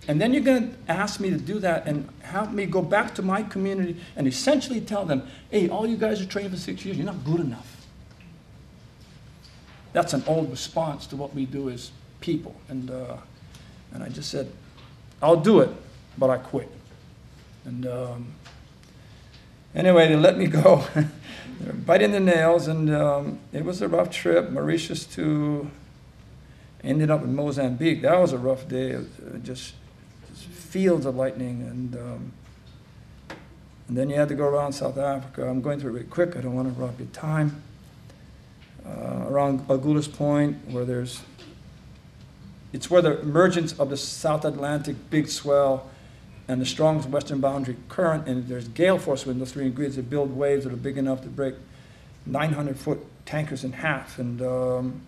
And then you're going to ask me to do that and have me go back to my community and essentially tell them, hey, all you guys are trained for six years, you're not good enough. That's an old response to what we do as people. And, uh, and I just said, I'll do it, but I quit. And um, anyway, they let me go. <laughs> they were biting the nails, and um, it was a rough trip. Mauritius to Ended up in Mozambique. That was a rough day. Uh, just, just fields of lightning, and um, and then you had to go around South Africa. I'm going through it quick. I don't want to rob your time. Uh, around Agulhas Point, where there's it's where the emergence of the South Atlantic big swell and the strongest western boundary current, and there's gale force winds, those three ingredients that build waves that are big enough to break 900 foot tankers in half. And, um,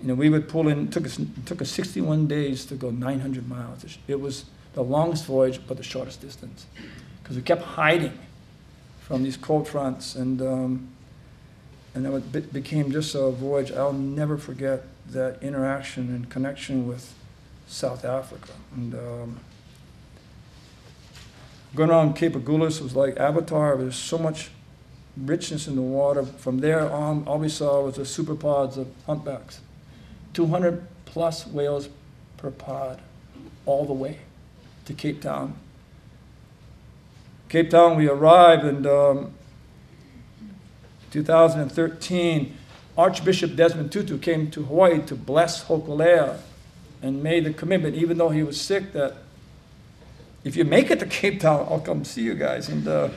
you know, we would pull in, took us, took us 61 days to go 900 miles. It was the longest voyage, but the shortest distance. Because we kept hiding from these cold fronts. And, um, and it be- became just a voyage. I'll never forget that interaction and connection with South Africa. And, um, Going around Cape Agulhas was like Avatar. There's so much richness in the water. From there on, all we saw was the superpods of humpbacks. 200 plus whales per pod, all the way to Cape Town. Cape Town, we arrived, in um, 2013, Archbishop Desmond Tutu came to Hawaii to bless Hokulea and made the commitment, even though he was sick, that if you make it to Cape Town, I'll come see you guys. And uh,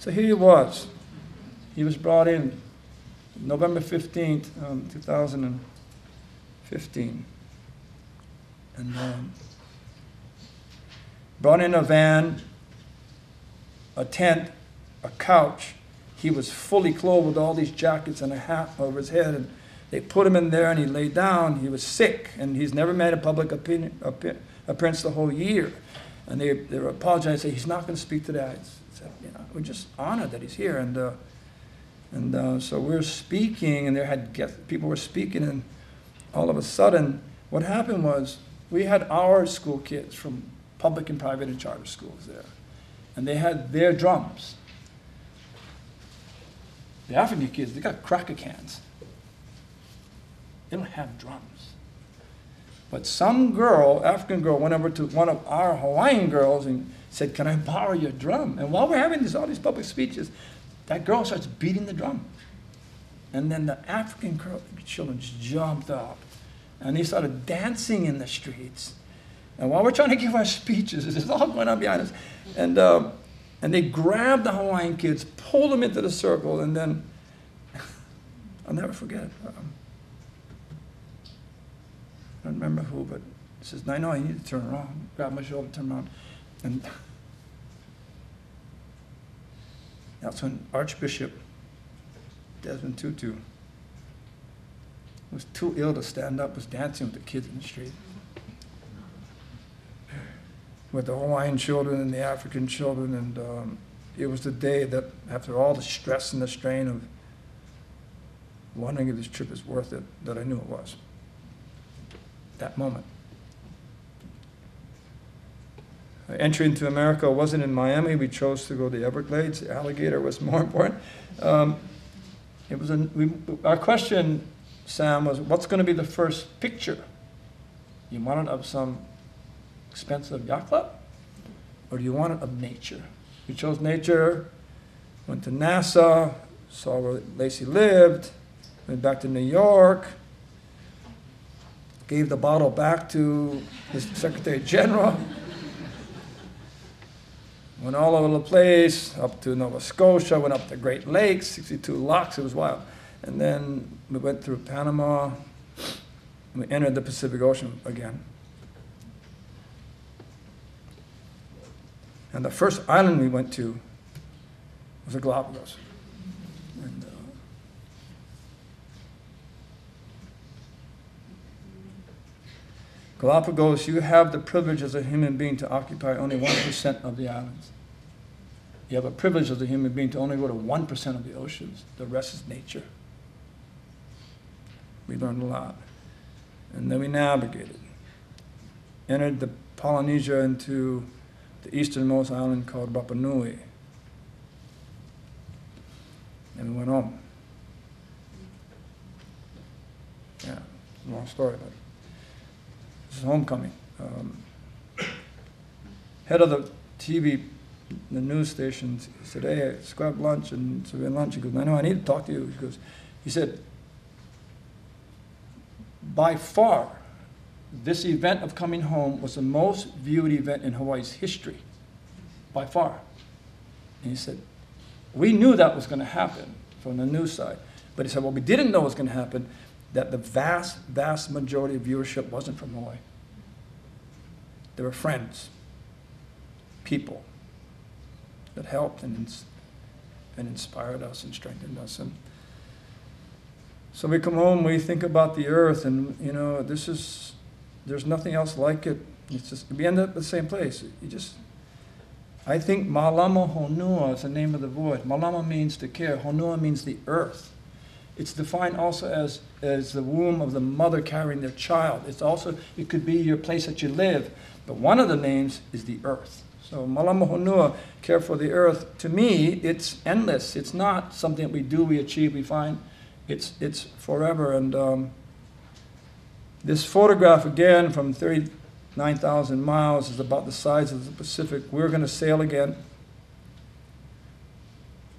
so here he was. He was brought in November 15th, um, 2015. And um, brought in a van, a tent, a couch. He was fully clothed with all these jackets and a hat over his head. And they put him in there and he lay down. He was sick and he's never made a public opinion, opinion appearance the whole year. And they, they were apologizing, say, he's not going to speak today. You know, we're just honored that he's here. And, uh, and uh, so we're speaking, and there had guests, people were speaking, and all of a sudden, what happened was we had our school kids from public and private and charter schools there, and they had their drums. The African kids, they got cracker cans. They don't have drums. But some girl, African girl, went over to one of our Hawaiian girls and said, Can I borrow your drum? And while we're having this, all these public speeches, that girl starts beating the drum. And then the African girl, children jumped up and they started dancing in the streets. And while we're trying to give our speeches, <laughs> this is all going on behind us. And, um, and they grabbed the Hawaiian kids, pulled them into the circle, and then <laughs> I'll never forget. Um, I don't remember who, but he says, no, no, you need to turn around. Grab my shoulder, turn around. And that's when Archbishop Desmond Tutu was too ill to stand up, was dancing with the kids in the street. With the Hawaiian children and the African children, and um, it was the day that, after all the stress and the strain of wondering if this trip is worth it, that I knew it was that moment. Entry into America wasn't in Miami. We chose to go to the Everglades. The Alligator was more <laughs> important. Um, it was a, we, our question, Sam, was what's going to be the first picture? You want it of some expensive yacht club? Or do you want it of nature? We chose nature, went to NASA, saw where Lacy lived, went back to New York, gave the bottle back to the Secretary General. Went all over the place, up to Nova Scotia, went up the Great Lakes, 62 locks, it was wild. And then we went through Panama, we entered the Pacific Ocean again. And the first island we went to was the Galapagos. And, uh, Galapagos, you have the privilege as a human being to occupy only 1% of the islands. You have a privilege as a human being to only go to 1% of the oceans. The rest is nature. We learned a lot. And then we navigated. Entered the Polynesia into the easternmost island called Rapa Nui. And we went home. Yeah, long story, but is homecoming. Um, head of the TV, the news station, said, hey, let's grab lunch. And so we had lunch. He goes, I know, I need to talk to you. He goes, he said, by far, this event of coming home was the most viewed event in Hawaii's history, by far. And he said, we knew that was going to happen from the news side. But he said, what we didn't know was going to happen, that the vast, vast majority of viewership wasn't from Hawaii. There were friends, people that helped and, ins- and inspired us and strengthened us. And so we come home, we think about the earth, and you know, this is, there's nothing else like it. It's just, we end up at the same place. You just, I think Malama Honua is the name of the void. Malama means to care, Honua means the earth. It's defined also as, as the womb of the mother carrying their child. It's also, it could be your place that you live, but one of the names is the earth. So Malama Honua, care for the earth, to me, it's endless. It's not something that we do, we achieve, we find. It's, it's forever. And um, this photograph, again, from 39,000 miles, is about the size of the Pacific. We're going to sail again.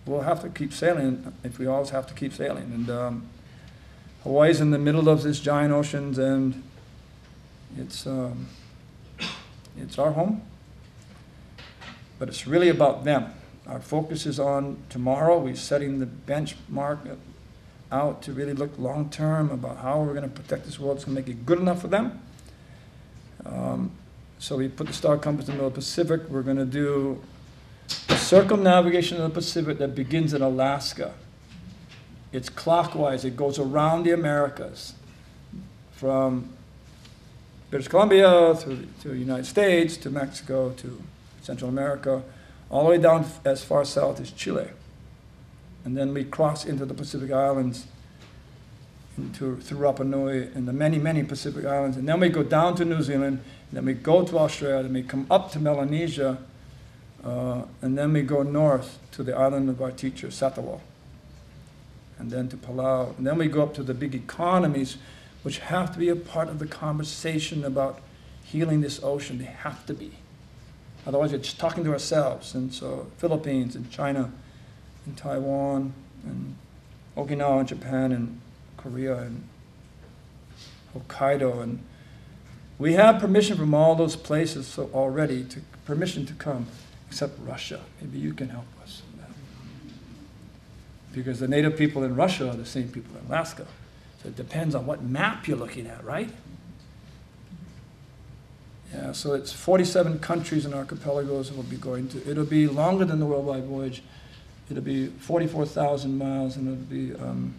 We'll have to keep sailing if we always have to keep sailing. And um, Hawaii's in the middle of this giant oceans, and it's, um, it's our home. But it's really about them. Our focus is on tomorrow. We're setting the benchmark out to really look long term about how we're going to protect this world. To make it good enough for them. Um, so we put the star compass in the middle of the Pacific. We're going to do a circumnavigation of the Pacific that begins in Alaska. It's clockwise. It goes around the Americas, from British Columbia through to the United States to Mexico to Central America, all the way down as far south as Chile. And then we cross into the Pacific Islands, into, through Rapa Nui, and the many, many Pacific Islands. And then we go down to New Zealand, and then we go to Australia, and we come up to Melanesia, uh, and then we go north to the island of our teacher, Satawal, and then to Palau. And then we go up to the big economies, which have to be a part of the conversation about healing this ocean. They have to be. Otherwise, we're just talking to ourselves. And so, Philippines and China and Taiwan and Okinawa and Japan and Korea and Hokkaido and we have permission from all those places so already to permission to come, except Russia. Maybe you can help us. Because the native people in Russia are the same people in Alaska. So it depends on what map you're looking at, right? Yeah, so it's 47 countries and archipelagos we'll be going to. It'll be longer than the worldwide voyage. It'll be 44,000 miles and it'll be um,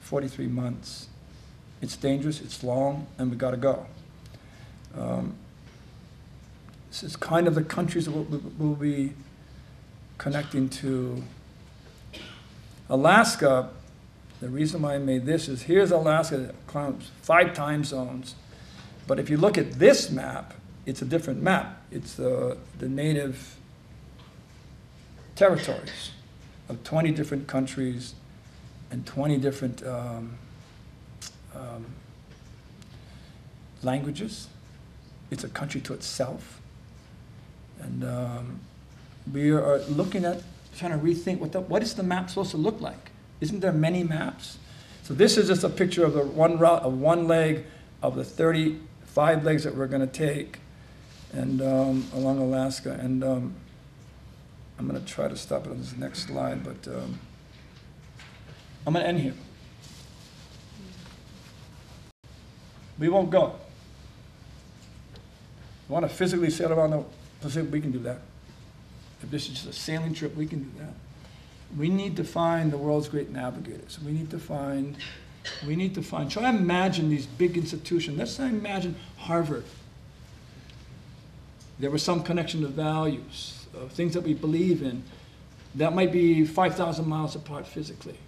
43 months. It's dangerous, it's long, and we got to go. Um, this is kind of the countries that we'll, we'll be connecting to. Alaska, the reason why I made this is here's Alaska, five time zones. But if you look at this map, it's a different map. It's the, the native territories of 20 different countries and 20 different um, um, languages. It's a country to itself. And um, we are looking at trying to rethink what, the, what is the map supposed to look like? Isn't there many maps? So this is just a picture of the one route of one leg of the 35 legs that we're going to take and um, along Alaska. And um, I'm going to try to stop it on this next slide, but um, I'm going to end here. We won't go. We want to physically sail around the Pacific, we can do that. If this is just a sailing trip, we can do that. We need to find the world's great navigators. We need to find, we need to find, try to imagine these big institutions. Let's imagine Harvard. There was some connection to values, uh, things that we believe in. That might be 5,000 miles apart physically.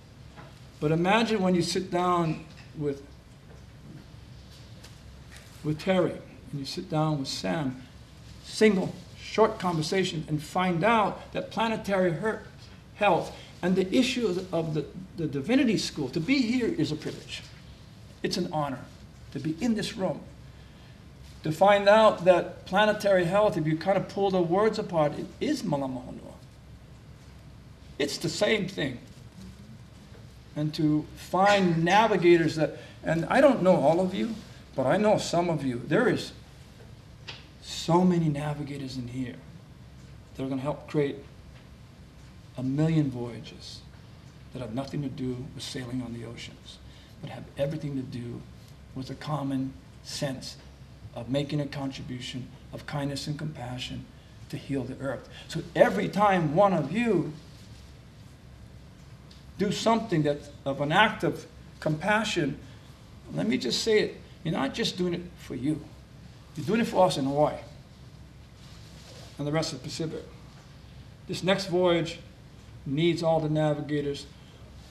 But imagine when you sit down with, with Terry and you sit down with Sam, single, short conversation, and find out that planetary health and the issue of the, the divinity school, to be here is a privilege. It's an honor to be in this room. To find out that planetary health, if you kind of pull the words apart, it is Malama Honua. It's the same thing. And to find navigators that And I don't know all of you, but I know some of you. There is so many navigators in here that are going to help create a million voyages that have nothing to do with sailing on the oceans, but have everything to do with a common sense of making a contribution of kindness and compassion to heal the earth. So every time one of you do something that's of an act of compassion, let me just say it, you're not just doing it for you. You're doing it for us in Hawaii and the rest of the Pacific. This next voyage needs all the navigators.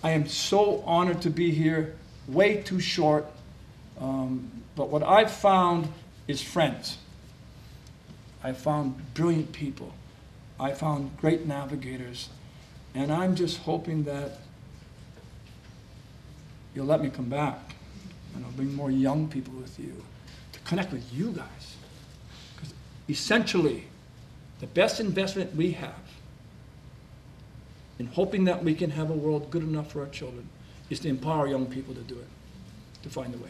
I am so honored to be here, way too short. Um, but what I've found is friends. I found brilliant people. I found great navigators. And I'm just hoping that you'll let me come back and I'll bring more young people with you to connect with you guys. Because essentially, the best investment we have in hoping that we can have a world good enough for our children is to empower young people to do it, to find a way.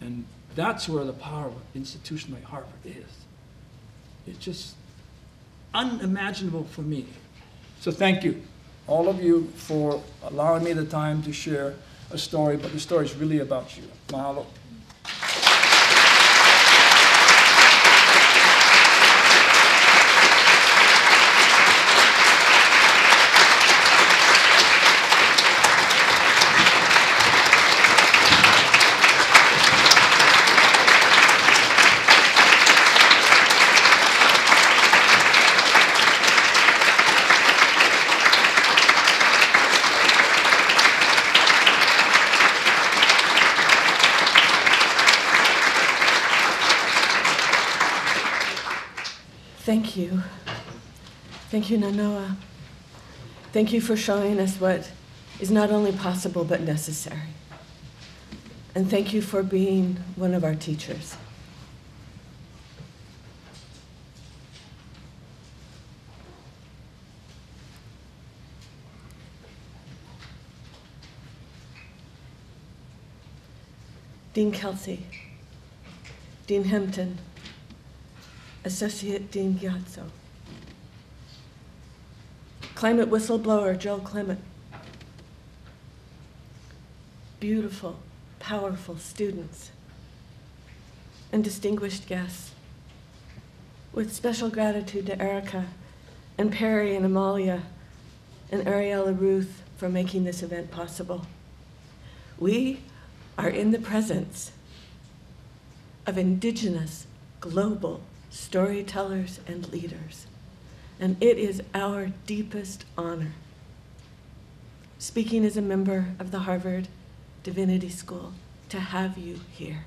And that's where the power of an institution like Harvard is. It's just unimaginable for me. So thank you, all of you, for allowing me the time to share a story, but the story is really about you. Mahalo. Thank you. Thank you, Nainoa. Thank you for showing us what is not only possible but necessary. And thank you for being one of our teachers. Dean Kelsey, Dean Hempton, Associate Dean Gyatso, climate whistleblower Joel Clement, beautiful, powerful students, and distinguished guests. With special gratitude to Erica and Perry and Amalia and Ariella Ruth for making this event possible. We are in the presence of indigenous global storytellers and leaders, and it is our deepest honor. Speaking as a member of the Harvard Divinity School, to have you here.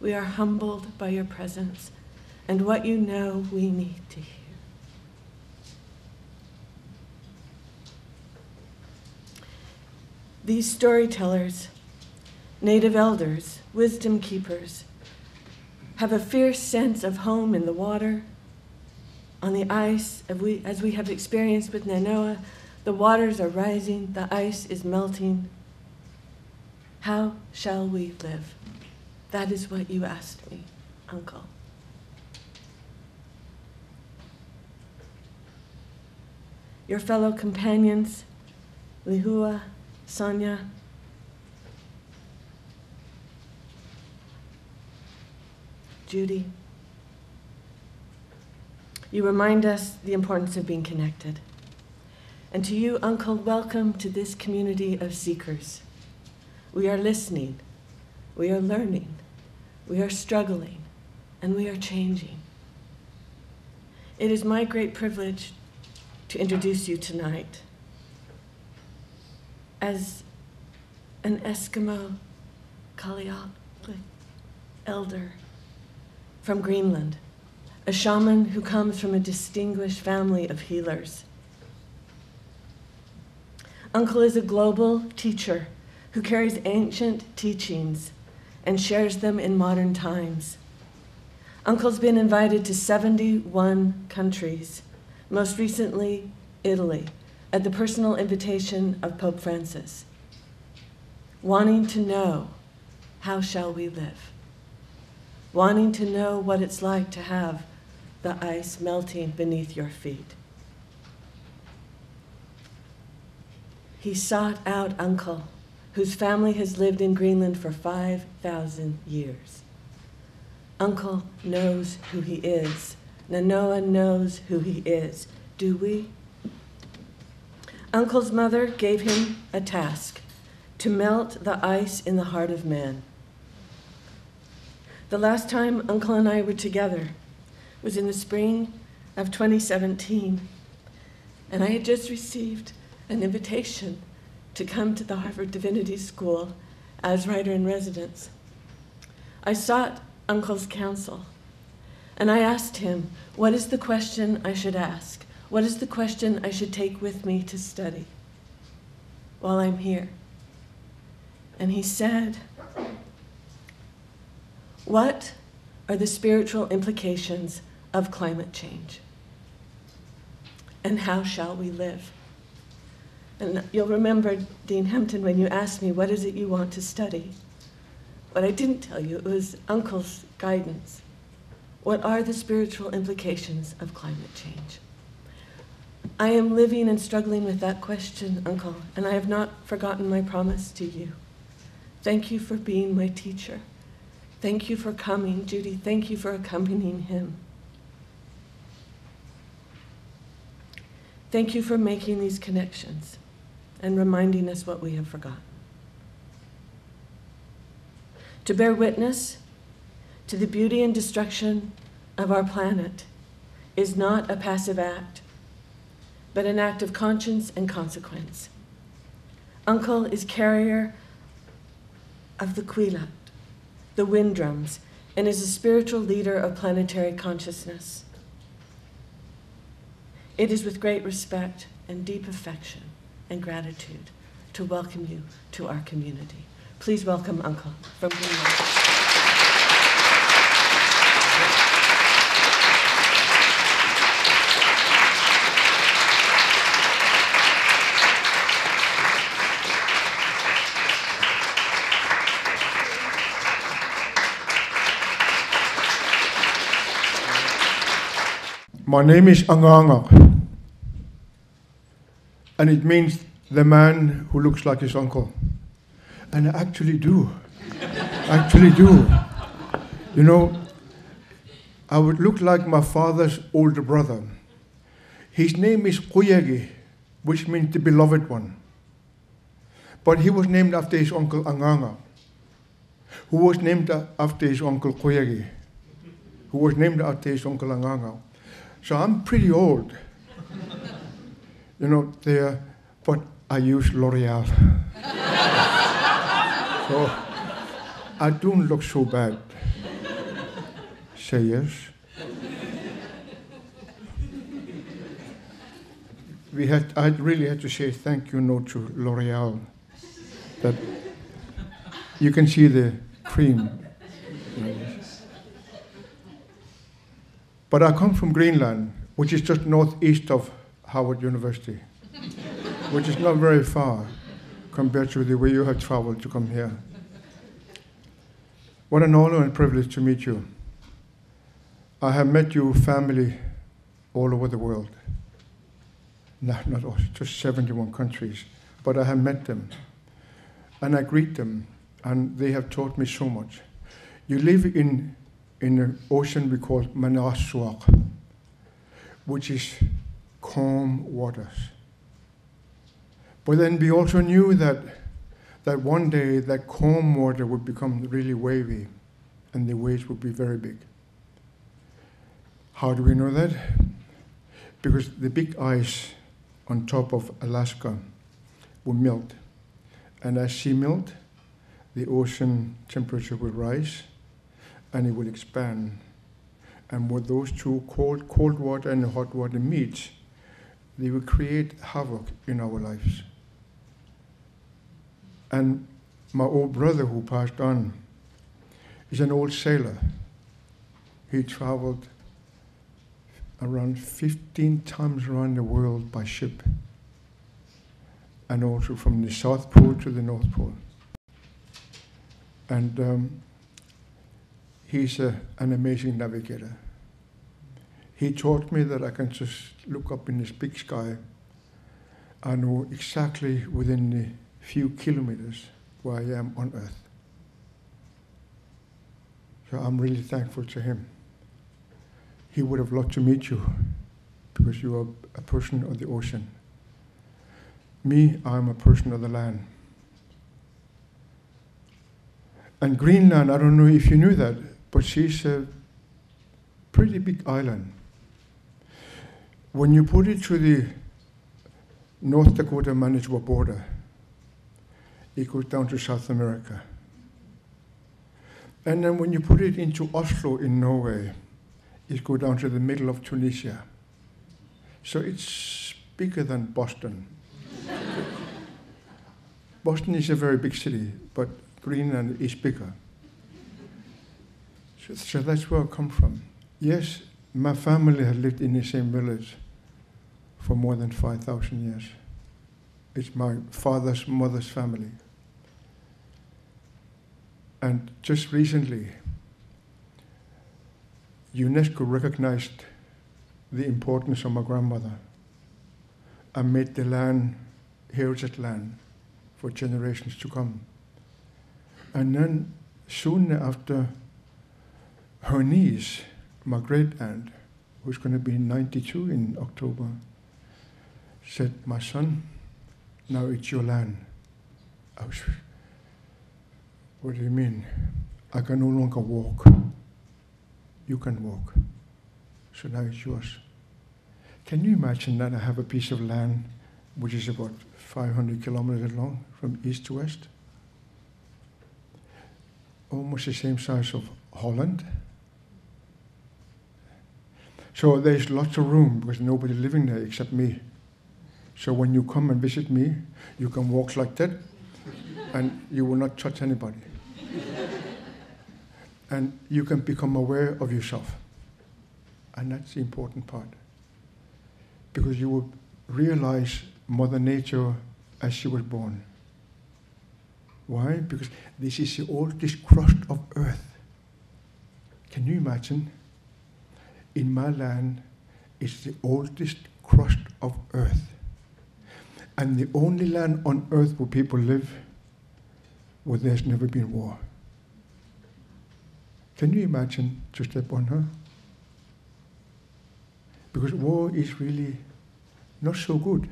We are humbled by your presence and what you know we need to hear. These storytellers, native elders, wisdom keepers, have a fierce sense of home in the water, on the ice, as we, as we have experienced with Nainoa. The waters are rising, the ice is melting. How shall we live? That is what you asked me, Uncle. Your fellow companions, Lihua, Sonia, Judy, you remind us the importance of being connected. And to you, Uncle, welcome to this community of seekers. We are listening, we are learning, we are struggling, and we are changing. It is my great privilege to introduce you tonight as an Eskimo Kalaallit elder from Greenland, a shaman who comes from a distinguished family of healers. Uncle is a global teacher who carries ancient teachings and shares them in modern times. Uncle's been invited to 71 countries, most recently, Italy, at the personal invitation of Pope Francis. wanting to know how shall we live, wanting to know what it's like to have the ice melting beneath your feet. He sought out Uncle, whose family has lived in Greenland for 5,000 years. Uncle knows who he is. Nainoa knows who he is. Do we? Uncle's mother gave him a task to melt the ice in the heart of man. The last time Uncle and I were together was in the spring of 2017, and I had just received an invitation to come to the Harvard Divinity School as writer in residence. I sought Uncle's counsel, and I asked him, What is the question I should ask? What is the question I should take with me to study while I'm here? And he said, What are the spiritual implications of climate change? And how shall we live? And you'll remember, Dean Hempton, when you asked me, What is it you want to study? What I didn't tell you, it was Uncle's guidance. What are the spiritual implications of climate change? I am living and struggling with that question, Uncle, and I have not forgotten my promise to you. Thank you for being my teacher. Thank you for coming, Judy. Thank you for accompanying him. Thank you for making these connections and reminding us what we have forgotten. To bear witness to the beauty and destruction of our planet is not a passive act, but an act of conscience and consequence. Uncle is carrier of the Qilaut, the wind drums, and is a spiritual leader of planetary consciousness. It is with great respect and deep affection and gratitude to welcome you to our community. Please welcome Uncle from Greenland. My name is Angaangaq. And it means the man who looks like his uncle. And I actually do. actually do. You know, I would look like my father's older brother. His name is Kuyegi, which means the beloved one. But he was named after his uncle Angaangaq, who was named after his uncle Kuyegi, who was named after his uncle Angaangaq. So I'm pretty old. you know, there, but I use L'Oreal. <laughs> so I don't look so bad. Say yes. We had, I really had to say thank you note to L'Oreal. That you can see the cream. But I come from Greenland, which is just northeast of Harvard University, which is not very far compared to the way you have traveled to come here. What an honor and privilege to meet you. I have met your family all over the world. Not, not all, just 71 countries, but I have met them. And I greet them, and they have taught me so much. You live in in the ocean we call Manaswak, which is calm waters. But then we also knew that, that one day that calm water would become really wavy and the waves would be very big. How do we know that? Because the big ice on top of Alaska will melt. And as sea melt, the ocean temperature will rise and it will expand. And when those two cold, cold water and hot water meet, they will create havoc in our lives. And my old brother who passed on is an old sailor. He traveled around 15 times around the world by ship, and also from the South Pole to the North Pole. And um, he's a, an amazing navigator. He taught me that I can just look up in this big sky. I know exactly within a few kilometers where I am on Earth. So I'm really thankful to him. He would have loved to meet you because you are a person of the ocean. Me, I'm a person of the land. And Greenland, I don't know if you knew that, but she's a pretty big island. When you put it to the North Dakota Manitoba border, it goes down to South America. And then when you put it into Oslo in Norway, it goes down to the middle of Tunisia. So it's bigger than Boston. <laughs> Boston is a very big city, but Greenland is bigger. So, so that's where I come from. Yes, my family had lived in the same village for more than 5,000 years. It's my father's mother's family. And just recently, UNESCO recognized the importance of my grandmother and made the land heritage land for generations to come. And then soon after, her niece, my great aunt, who's going to be 92 in October, said, My son, now it's your land. I was, what do you mean? I can no longer walk. You can walk. So now it's yours. Can you imagine that I have a piece of land which is about 500 kilometers long from east to west? Almost the same size of Holland. So there's lots of room because nobody living there except me. So when you come and visit me, you can walk like that and you will not touch anybody. and you can become aware of yourself. And that's the important part. Because you will realize Mother Nature as she was born. Why? Because this is the oldest crust of earth. Can you imagine? In my land, it's the oldest crust of earth. And the only land on earth where people live where there's never been war. Can you imagine to step on her? Because war is really not so good.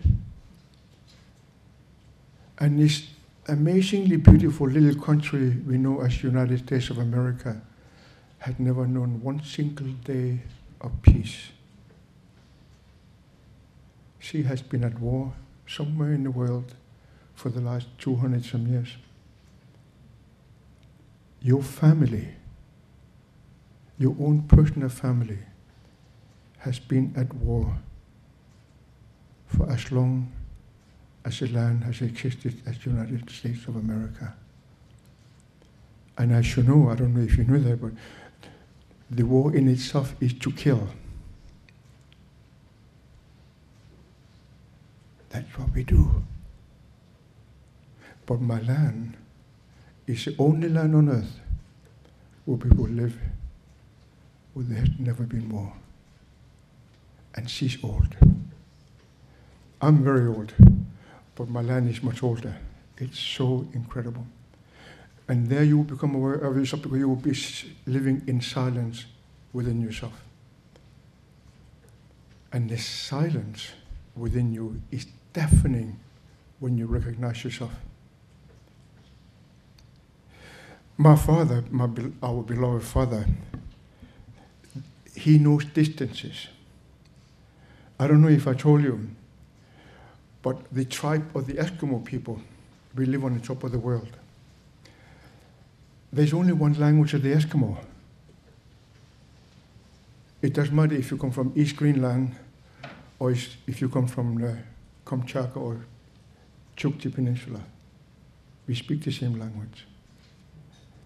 And this amazingly beautiful little country we know as United States of America had never known one single day of peace. She has been at war somewhere in the world for the last 200 some years. Your family, your own personal family, has been at war for as long as the land has existed as the United States of America. And as you know, I don't know if you know that, but the war in itself is to kill. That's what we do. But my land is the only land on earth where people live where there has never been war. And she's old. I'm very old, but my land is much older. It's so incredible. And there you will become aware of yourself because you will be living in silence within yourself. And the silence within you is deafening when you recognize yourself. My father, my, our beloved father, he knows distances. I don't know if I told you, but the tribe of the Eskimo people, we live on the top of the world. There's only one language of the Eskimo. It doesn't matter if you come from East Greenland or if you come from the Kamchatka or Chukchi Peninsula. We speak the same language.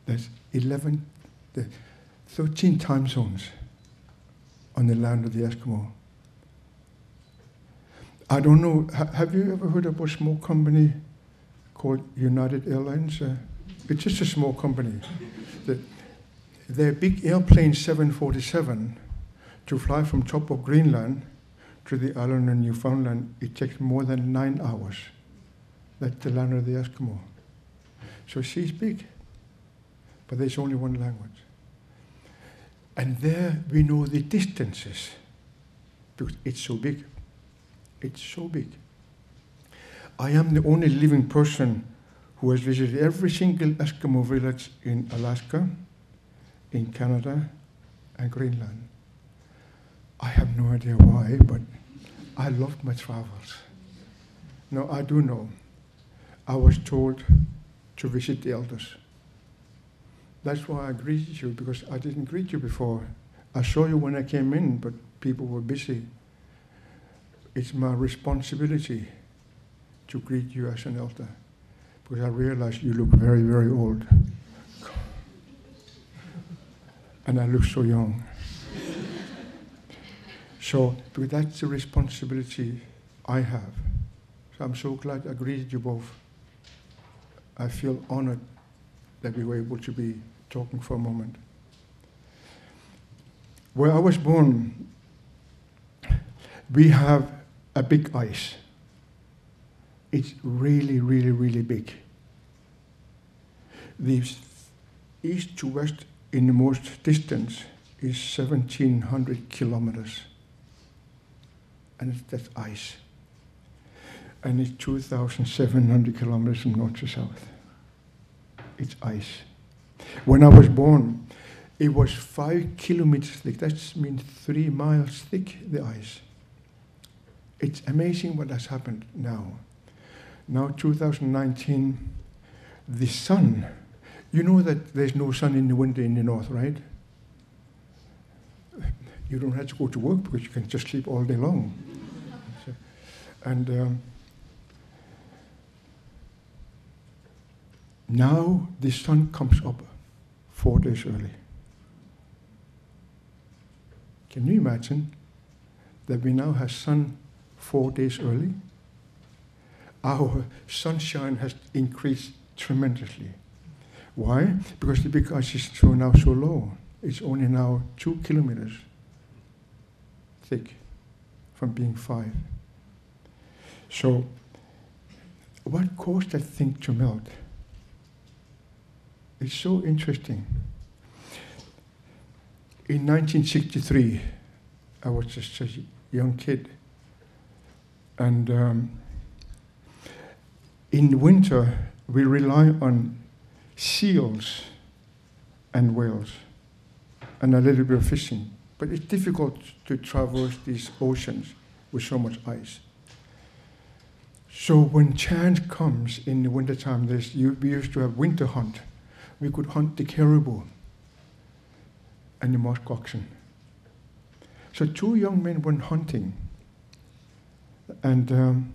There's 11, 13 time zones on the land of the Eskimo. I don't know, have you ever heard of a small company called United Airlines? Uh, It's just a small company. The, their big airplane 747 to fly from top of Greenland to the island of Newfoundland, it takes more than nine hours. That's the land of the Eskimo. So she's big, but there's only one language. And there we know the distances because it's so big. It's so big. I am the only living person who has visited every single Eskimo village in Alaska, in Canada, and Greenland. I have no idea why, but I loved my travels. Now, I do know. I was told to visit the elders. That's why I greeted you, because I didn't greet you before. I saw you when I came in, but people were busy. It's my responsibility to greet you as an elder, because I realize you look very, very old. And I look so young. So, because that's the responsibility I have. So I'm so glad I greeted you both. I feel honored that we were able to be talking for a moment. Where I was born, we have a big ice. It's really, really, really big. The east to west in the most distance is 1700 kilometers. And that's ice. And it's 2,700 kilometers from north to south. It's ice. When I was born, it was five kilometers thick. That means three miles thick, the ice. It's amazing what has happened now. Now, 2019, the sun, you know that there's no sun in the winter in the north, right? You don't have to go to work because you can just sleep all day long. And um, now the sun comes up four days early. Can you imagine that we now have sun four days early? Our sunshine has increased tremendously. Why? Because the big ice is so now so low. It's only now two kilometers thick from being five. So, what caused that thing to melt? It's so interesting. In 1963, I was just a young kid, and um, in winter we rely on seals and whales and a little bit of fishing. But it's difficult to traverse these oceans with so much ice. So when chance comes in the wintertime, there's, you, we used to have winter hunt. We could hunt the caribou and the musk oxen. So two young men went hunting, and um,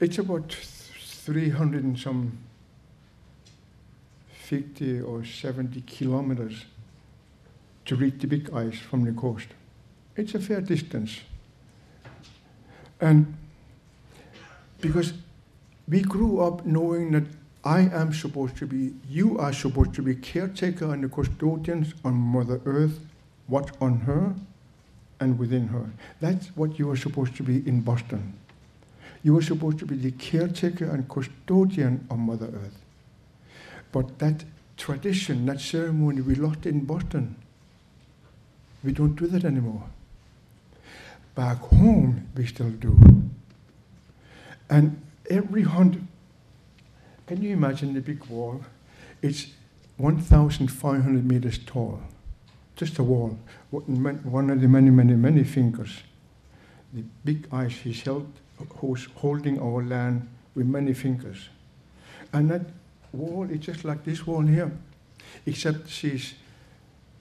it's about 300 and some 50 or 70 kilometers to reach the big ice from the coast. It's a fair distance. And because we grew up knowing that I am supposed to be, you are supposed to be caretaker and the custodians on Mother Earth, what on her and within her. That's what you are supposed to be in Boston. You were supposed to be the caretaker and custodian of Mother Earth. But that tradition, that ceremony, we lost in Boston. We don't do that anymore. Back home, we still do. And every hunt, can you imagine the big wall? It's 1,500 meters tall. Just a wall, one of the many, many, many fingers. The big ice he's held, who's holding our land with many fingers. And that wall is just like this wall here, except she's,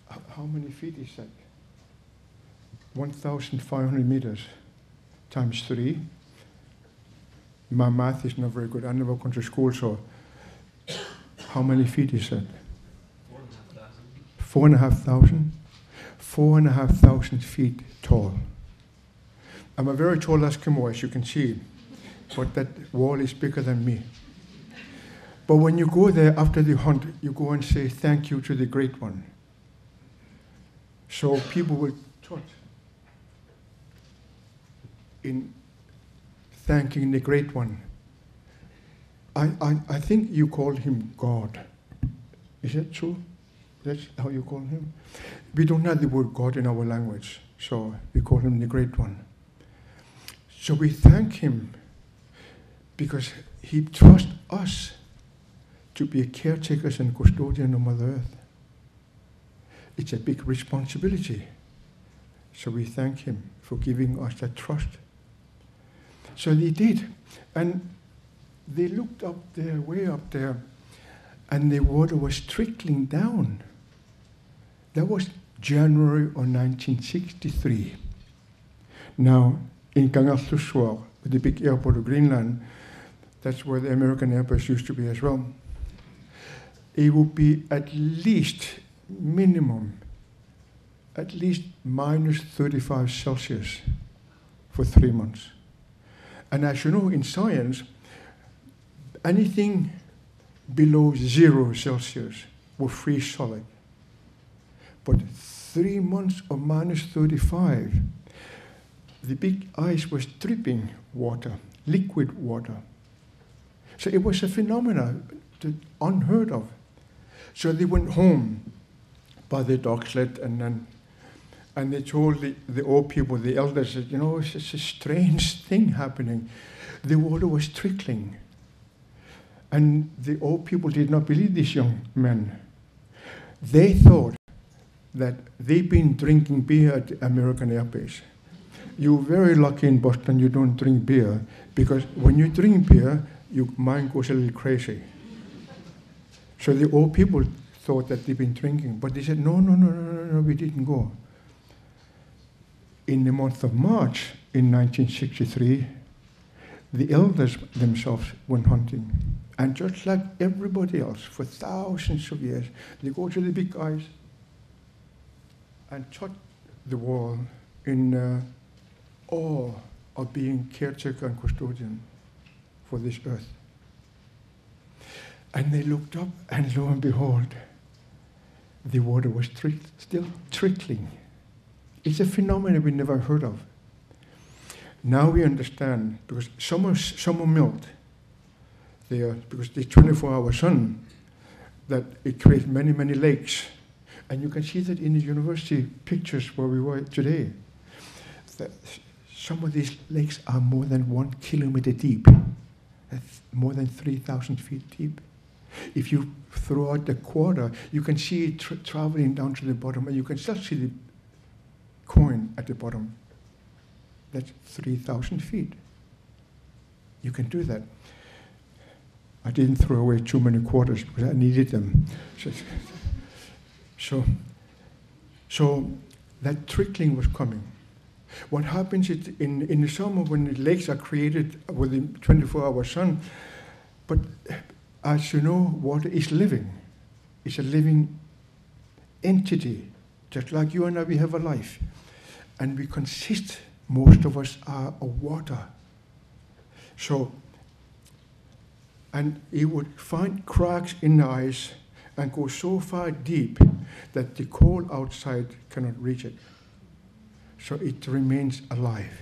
how many feet is that? 1,500 meters times three. My math is not very good. I never gone to school, so how many feet is that? Four and a half thousand. Four and a half thousand feet tall. I'm a very tall Eskimo, as you can see, but that wall is bigger than me. But when you go there after the hunt, you go and say thank you to the great one. So people will touch in thanking the great one. I, I, I think you call him God. Is that true? That's how you call him? We don't have the word God in our language, so we call him the great one. So we thank him because he trusts us to be caretakers and custodians of Mother Earth. It's a big responsibility. So we thank him for giving us that trust. So they did. And they looked up there, way up there, and the water was trickling down. That was January of 1963. Now, in Kangerlussuaq, the big airport of Greenland, that's where the American airbase used to be as well. It would be at least minimum, at least minus 35 Celsius for three months. And as you know, in science, anything below zero Celsius will freeze solid. But three months of minus 35, the big ice was dripping water, liquid water. So it was a phenomenon unheard of. So they went home by the dog sled and then and they told the, the old people, the elders, you know, it's just a strange thing happening. The water was trickling. And the old people did not believe these young men. They thought that they've been drinking beer at American Air Base. You're very lucky in Boston you don't drink beer because when you drink beer, your mind goes a little crazy. So the old people thought that they'd been drinking, but they said, no, no, no, no, no, no, we didn't go. In the month of March in 1963, the elders themselves went hunting. And just like everybody else, for thousands of years, they go to the big guys and touch the wall in uh, awe of being caretaker and custodian for this earth. And they looked up, and lo and behold, the water was still trickling. It's a phenomenon we never heard of. Now we understand because summer, summer melt there, because the 24 hour sun, that it creates many, many lakes. And you can see that in the university pictures where we were today. That some of these lakes are more than one kilometer deep, more than 3,000 feet deep. If you throw out the quarter, you can see it tra- traveling down to the bottom, and you can still see the coin at the bottom. That's 3,000 feet. You can do that. I didn't throw away too many quarters because I needed them. So, <laughs> so, so that trickling was coming. What happens is in, in the summer when the lakes are created with the 24 hour sun, but as you know, water is living. It's a living entity, just like you and I, we have a life. And we consist, most of us are of water. So, and he would find cracks in the ice and go so far deep that the cold outside cannot reach it. So it remains alive,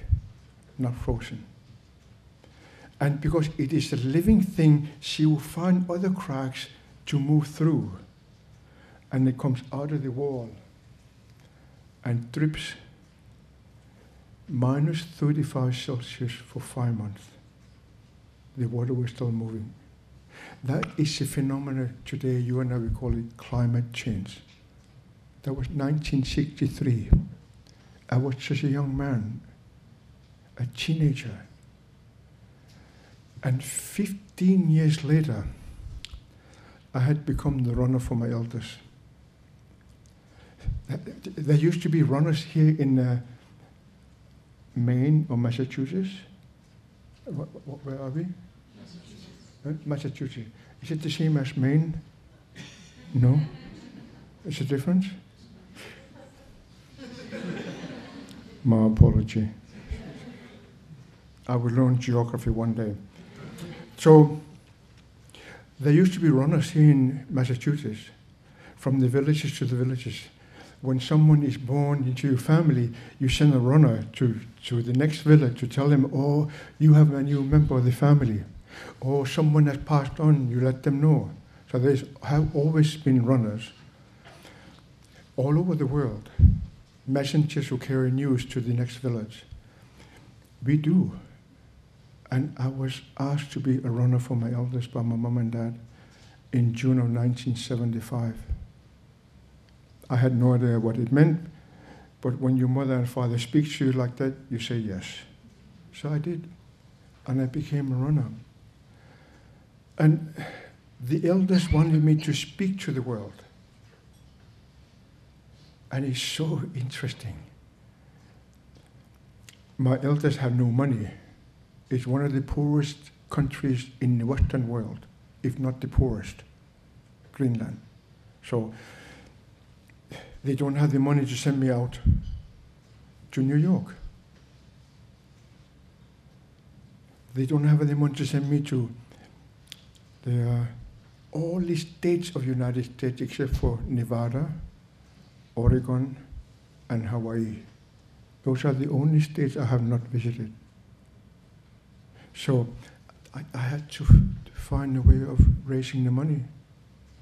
not frozen. And because it is a living thing, she will find other cracks to move through. And it comes out of the wall and drips minus 35 Celsius for five months. The water was still moving. That is a phenomenon today, you and I, we call it climate change. That was 1963. I was just a young man, a teenager. And 15 years later, I had become the runner for my elders. There used to be runners here in uh, Maine or Massachusetts. Where are we? Massachusetts. Massachusetts. Is it the same as Maine? No? Is it different? <laughs> My apology. I will learn geography one day. So there used to be runners here in Massachusetts, from the villages to the villages. When someone is born into your family, you send a runner to, to the next village to tell them, oh, you have a new member of the family. Or someone has passed on, you let them know. So there have always been runners all over the world, messengers who carry news to the next village. We do. And I was asked to be a runner for my elders by my mom and dad in June of 1975. I had no idea what it meant, but when your mother and father speak to you like that, you say yes. So I did, and I became a runner. And the elders wanted me to speak to the world. And it's so interesting. My elders have no money. It's one of the poorest countries in the Western world, if not the poorest, Greenland. So they don't have the money to send me out to New York. They don't have the money to send me to the, uh, all the states of the United States except for Nevada, Oregon, and Hawaii. Those are the only states I have not visited. So I, I had to find a way of raising the money.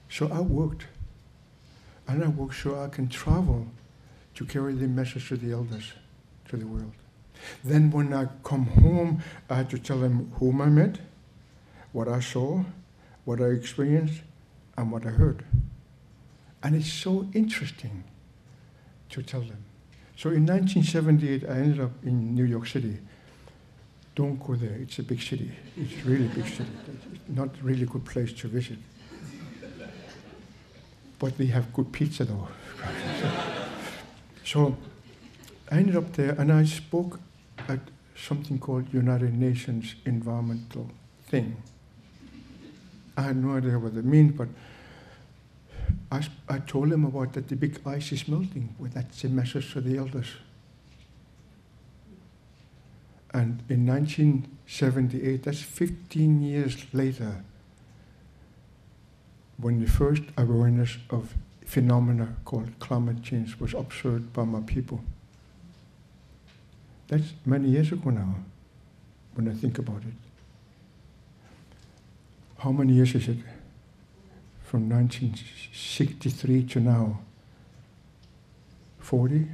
So I worked. And I worked so I can travel to carry the message to the elders, to the world. Then when I come home, I had to tell them whom I met, what I saw, what I experienced, and what I heard. And it's so interesting to tell them. So in 1978, I ended up in New York City. Don't go there, it's a big city. It's really big city. It's not really good place to visit. But they have good pizza though. so I ended up there and I spoke at something called United Nations Environmental Thing. I had no idea what it meant, but I, I told them about that the big ice is melting. Well, that's a message for the elders. And in 1978, that's 15 years later, when the first awareness of phenomena called climate change was observed by my people. That's many years ago now, when I think about it. How many years is it? From 1963 to now? 40?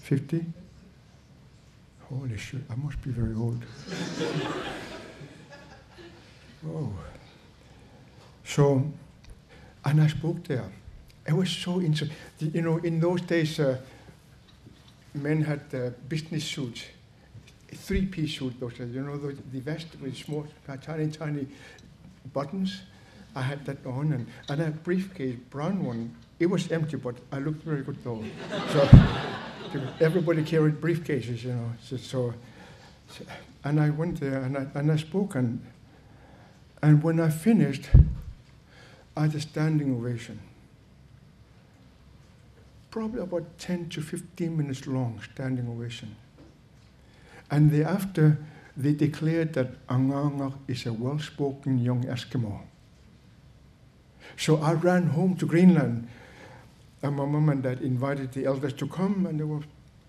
50? Holy shit, I must be very old. <laughs> oh. So, and I spoke there. It was so interesting. You know, in those days, uh, men had uh, business suits, three-piece suit. Those, you know, the, the vest with small, tiny, tiny buttons. I had that on, and, and a briefcase, brown one. It was empty, but I looked very good though. so <laughs> everybody carried briefcases, you know. So, so, and I went there and I, and I spoke, and and when I finished, I had a standing ovation. Probably about 10 to 15 minutes long, standing ovation. And thereafter, they declared that Angaangaq is a well spoken young Eskimo. So I ran home to Greenland, and my mom and dad invited the elders to come, and there were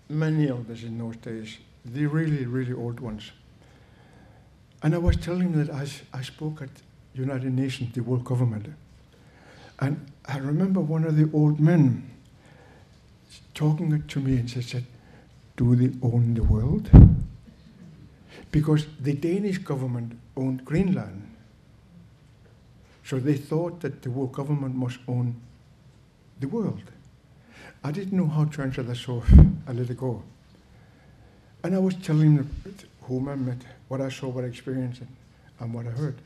many elders in those days, the really, really old ones. And I was telling them that I, I spoke at United Nations, the world government. And I remember one of the old men talking to me and said, Do they own the world? Because the Danish government owned Greenland. So they thought that the world government must own the world. I didn't know how to answer that, so I let it go. And I was telling whom I met, what I saw, what I experienced, and what I heard.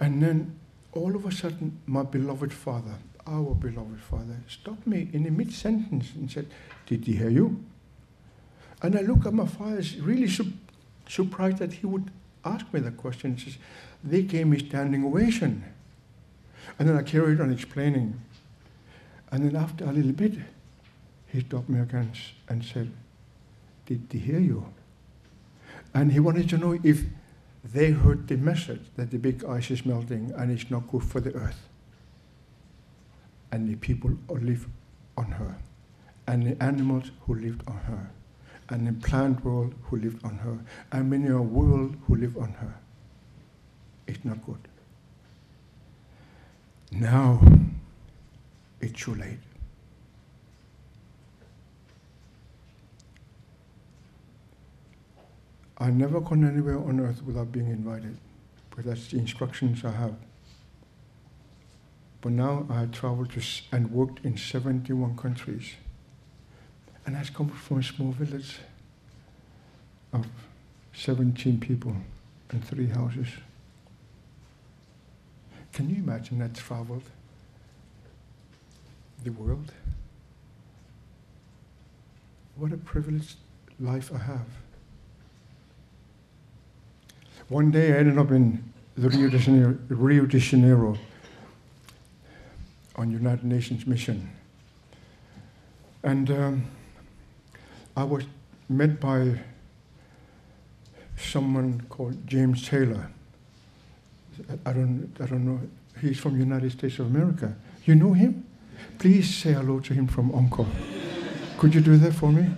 And then all of a sudden, my beloved father, our beloved father, stopped me in the mid sentence and said, Did he hear you? And I look at my father, really su- surprised that he would ask me that question. Says, They gave me standing ovation. And then I carried on explaining. And then after a little bit, he stopped me again and said, Did he hear you? And he wanted to know if they heard the message that the big ice is melting and it's not good for the earth. And the people who live on her, and the animals who lived on her, and the plant world who lived on her, and many a world who live on her. It's not good. Now it's too late. I never gone anywhere on earth without being invited, but that's the instructions I have. But now I have traveled to and worked in 71 countries. And I come from a small village of 17 people and three houses. Can you imagine I traveled the world? What a privileged life I have. One day I ended up in the Rio de Janeiro, Rio de Janeiro on United Nations mission. And um, I was met by someone called James Taylor. I- don't, I don't know. He's from United States of America. You know him? Please say hello to him from Uncle. Could you do that for me?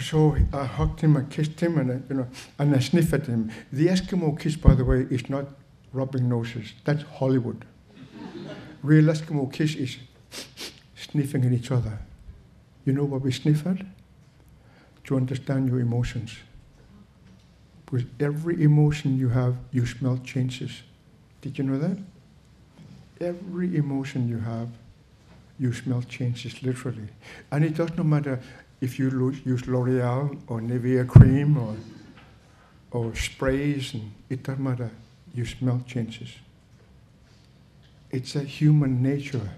So I hugged him, I kissed him, and I, you know, and I sniffed at him. The Eskimo kiss, by the way, is not rubbing noses. That's Hollywood. Real Eskimo kiss is sniffing at each other. You know what we sniff at? To understand your emotions. Because every emotion you have, you smell changes. Did you know that? Every emotion you have, you smell changes literally. And it does not matter if you use L'Oreal or Nivea cream or, or sprays, and it doesn't matter. You smell changes. It's a human nature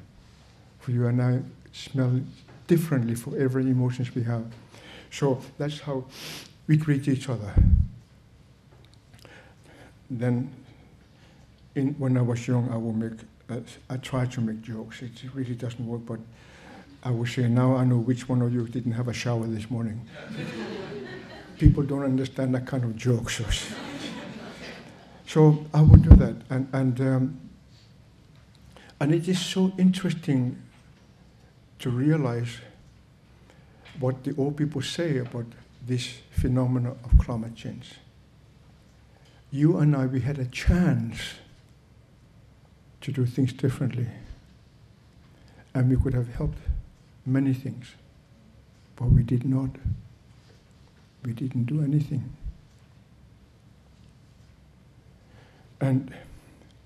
for you and I smell differently for every emotions we have. So that's how we treat each other. Then, in, when I was young, I would make, uh, I tried to make jokes. It really doesn't work, but I would say, now I know which one of you didn't have a shower this morning. <laughs> People don't understand that kind of jokes. So, <laughs> so I would do that. And, and, um, and it is so interesting to realize what the old people say about this phenomenon of climate change. You and I, we had a chance to do things differently. And we could have helped many things. But we did not. We didn't do anything. And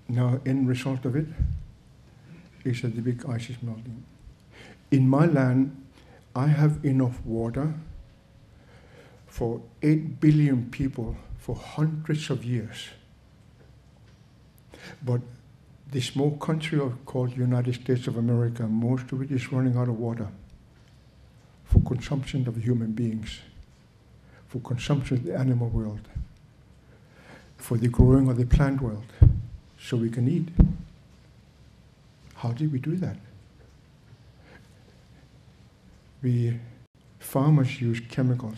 now, end result of it is that the big ice is melting. In my land, I have enough water for 8 billion people for hundreds of years. But the small country called United States of America, most of it is running out of water for consumption of human beings, for consumption of the animal world, for the growing of the plant world, so we can eat. How did we do that? We farmers use chemicals,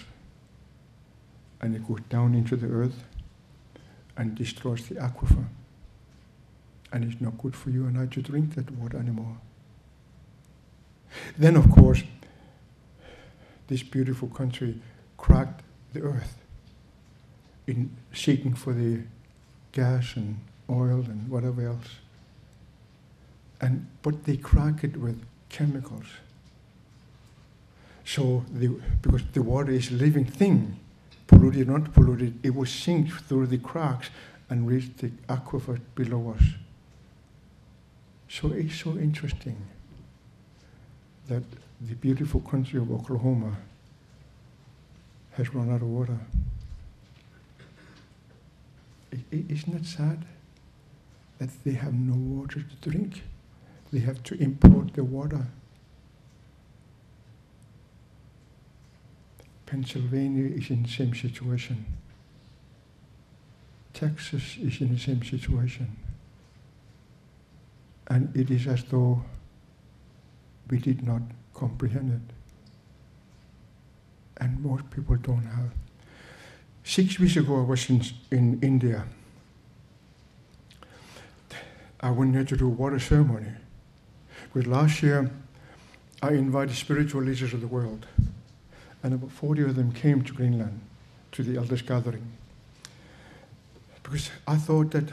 and it goes down into the earth and destroys the aquifer. And it's not good for you and I to drink that water anymore. Then, of course, this beautiful country cracked the earth in seeking for the gas and oil and whatever else. And but they crack it with chemicals. So the, because the water is a living thing, polluted or not polluted, it will sink through the cracks and reach the aquifer below us. So it's so interesting that the beautiful country of Oklahoma has run out of water. I- i- Isn't it sad that they have no water to drink? They have to import the water. Pennsylvania is in the same situation. Texas is in the same situation. And it is as though we did not comprehend it. And most people don't have. Six weeks ago, I was in, in India. I went there to do a water ceremony. Because last year, I invited spiritual leaders of the world, and about 40 of them came to Greenland to the elders' gathering. Because I thought that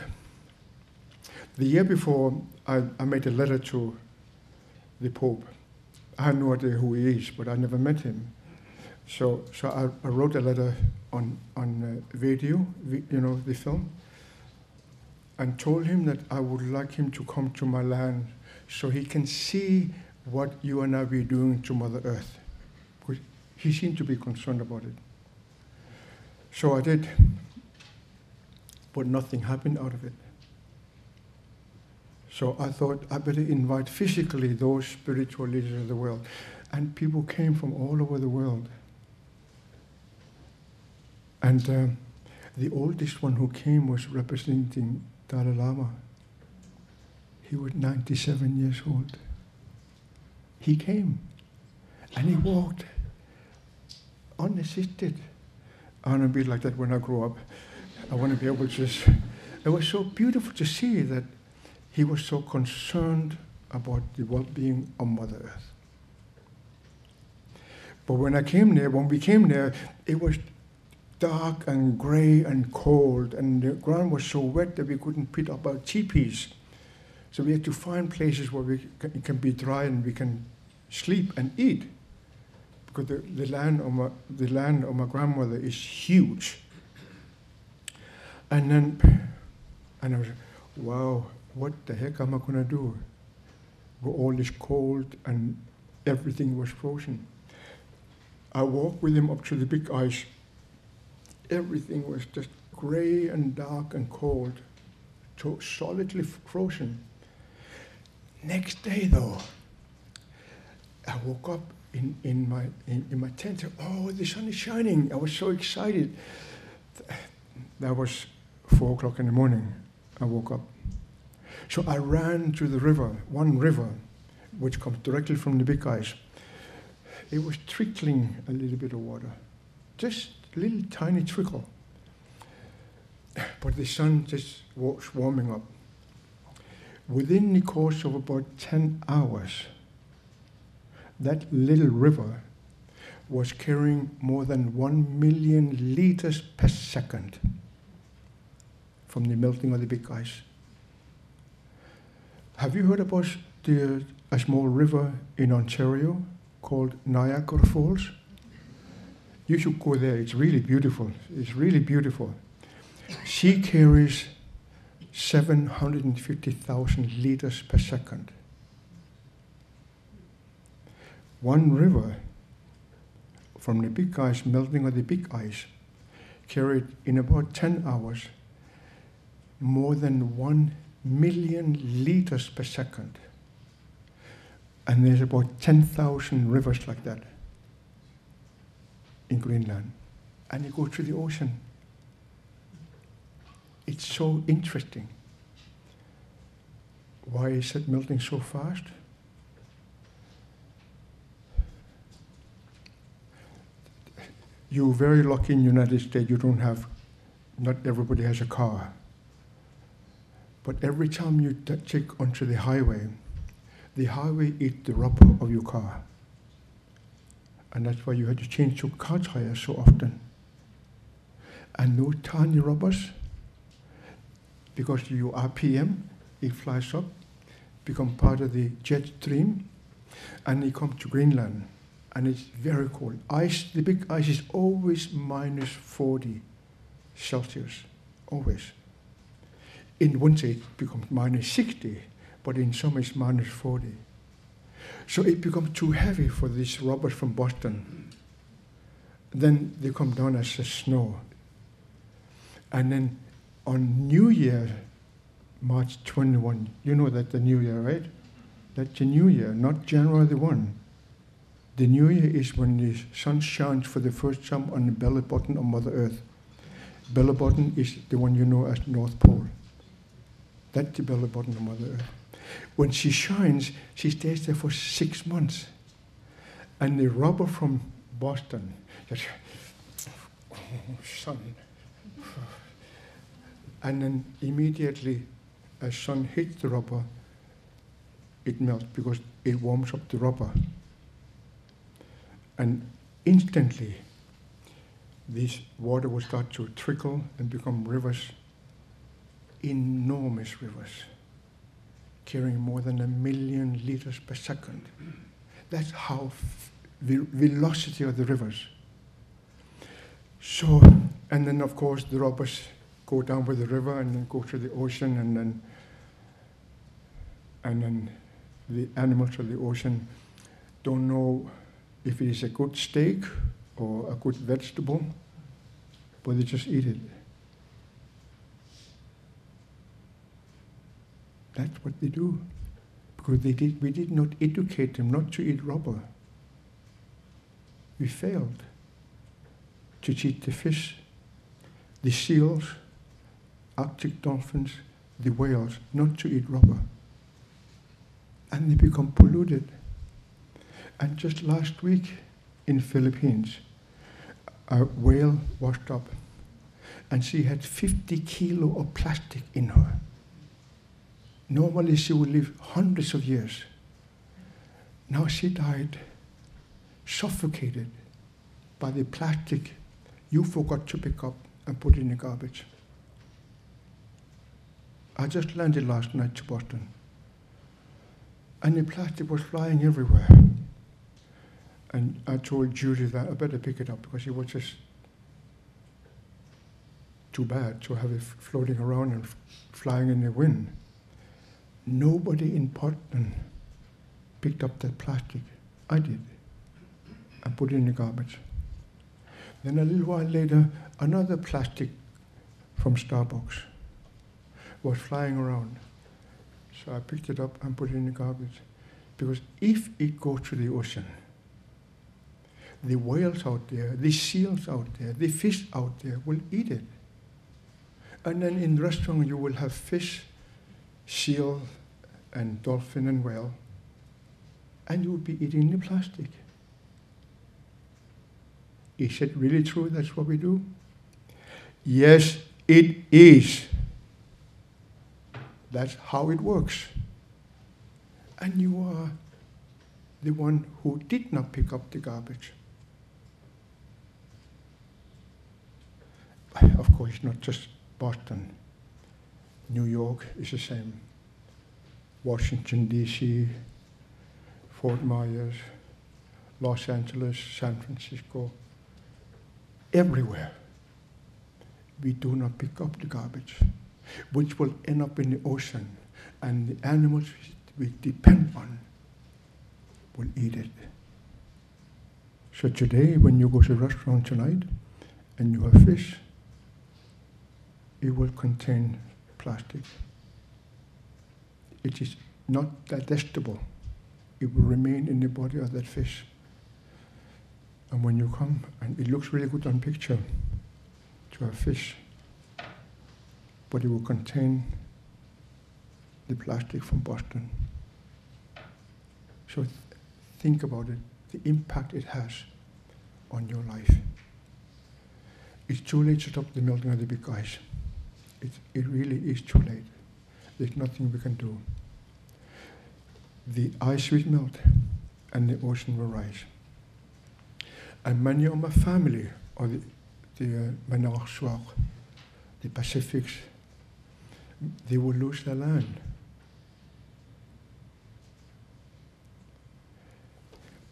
the year before, I, I made a letter to the Pope. I had no idea who he is, but I never met him. So, so I, I wrote a letter on, on uh, video, vi- you know, the film, and told him that I would like him to come to my land so he can see what you and I be doing to Mother Earth. He seemed to be concerned about it. So I did, but nothing happened out of it. So I thought I better invite physically those spiritual leaders of the world. And people came from all over the world. And um, the oldest one who came was representing Dalai Lama. He was 97 years old. He came and he walked unassisted. I want to be like that when I grow up. I want to be able to just. It was so beautiful to see that he was so concerned about the well being of Mother Earth. But when I came there, when we came there, it was dark and gray and cold, and the ground was so wet that we couldn't put up our teepees. So we had to find places where we can, can be dry and we can sleep and eat. Because the, the, land of my, the land of my grandmother is huge. And then, and I was, wow, what the heck am I going to do? Where all is cold and everything was frozen. I walked with him up to the big ice. Everything was just gray and dark and cold, so solidly frozen. Next day, though, I woke up in, in, my, in, in my tent. Oh, the sun is shining. I was so excited. That was four o'clock in the morning. I woke up. So I ran to the river, one river, which comes directly from the big ice. It was trickling a little bit of water, just a little tiny trickle. But the sun just was warming up. Within the course of about 10 hours, that little river was carrying more than 1 million liters per second from the melting of the big ice. Have you heard about the, a small river in Ontario called Niagara Falls? You should go there. It's really beautiful. It's really beautiful. She carries 750,000 liters per second. One river from the big ice, melting of the big ice, carried in about 10 hours more than 1 million liters per second. And there's about 10,000 rivers like that in Greenland. And you go to the ocean. It's so interesting. Why is it melting so fast? You're very lucky in the United States. You don't have, not everybody has a car. But every time you check onto the highway, the highway eats the rubber of your car. And that's why you have to change your car tire so often. And no tiny rubbers, because your RPM, it flies up, become part of the jet stream, and it comes to Greenland. And it's very cold. Ice, the big ice is always minus 40 Celsius, always. In winter it becomes minus 60, but in summer it's minus 40. So it becomes too heavy for these robbers from Boston. Then they come down as snow. And then on New Year, March 21, you know that the New Year, right? That's the New Year, not January the 1. The New Year is when the sun shines for the first time on the belly button of Mother Earth. Belly button is the one you know as North Pole. That's the belly button of Mother Earth. When she shines, she stays there for six months. And the robber from Boston just, oh, sun, And then immediately, as sun hits the rubber, it melts because it warms up the rubber. And instantly, this water will start to trickle and become rivers, enormous rivers, carrying more than a million liters per second. That's how the velocity of the rivers. So, and then of course the robbers go down by the river and then go to the ocean and then and then the animals of the ocean don't know if it is a good steak or a good vegetable, but they just eat it. That's what they do. Because they did, we did not educate them not to eat rubber. We failed to teach the fish, the seals, Arctic dolphins, the whales not to eat rubber. And they become polluted. And just last week in Philippines, a whale washed up and she had 50 kilo of plastic in her. Normally she would live hundreds of years. Now she died suffocated by the plastic you forgot to pick up and put in the garbage. I just landed last night to Boston, and the plastic was flying everywhere. And I told Judy that I better pick it up because it was just too bad to have it floating around and flying in the wind. Nobody in Portland picked up that plastic. I did. I put it in the garbage. Then a little while later, another plastic from Starbucks was flying around. So I picked it up and put it in the garbage. Because if it goes to the ocean, the whales out there, the seals out there, the fish out there will eat it. And then in the restaurant you will have fish, seal, and dolphin and whale, and you will be eating the plastic. Is it really true that's what we do? Yes, it is. That's how it works. And you are the one who did not pick up the garbage. Of course, not just Boston. New York is the same. Washington, D.C., Fort Myers, Los Angeles, San Francisco, everywhere. We do not pick up the garbage, which will end up in the ocean, and the animals we depend on will eat it. So today, when you go to a restaurant tonight and you have fish, it will contain plastic. It is not digestible. It will remain in the body of that fish. And when you come, and it looks really good on picture to have fish, but it will contain the plastic from Boston. So th- think about it, the impact it has on your life. It's too late to stop the melting of the big ice. It, it really is too late. There's nothing we can do. The ice will melt and the ocean will rise. And many of my family, or the, the uh, the Pacifics, they will lose their land.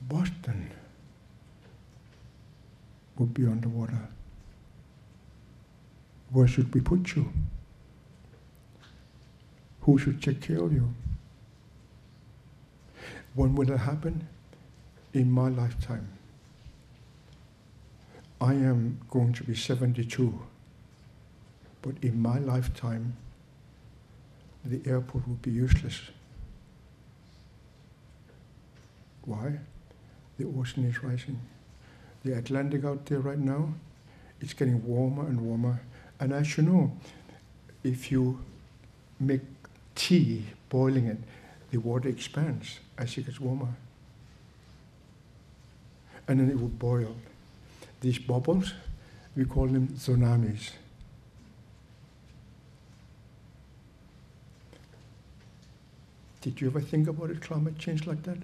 Boston would be underwater. Where should we put you? Who should take care of you? When will it happen? In my lifetime. I am going to be 72, but in my lifetime, the airport will be useless. Why? The ocean is rising. The Atlantic out there right now, it's getting warmer and warmer. And as you know, if you make tea, boiling it, the water expands as it gets warmer. And then it will boil. These bubbles, we call them tsunamis. Did you ever think about it, climate change like that?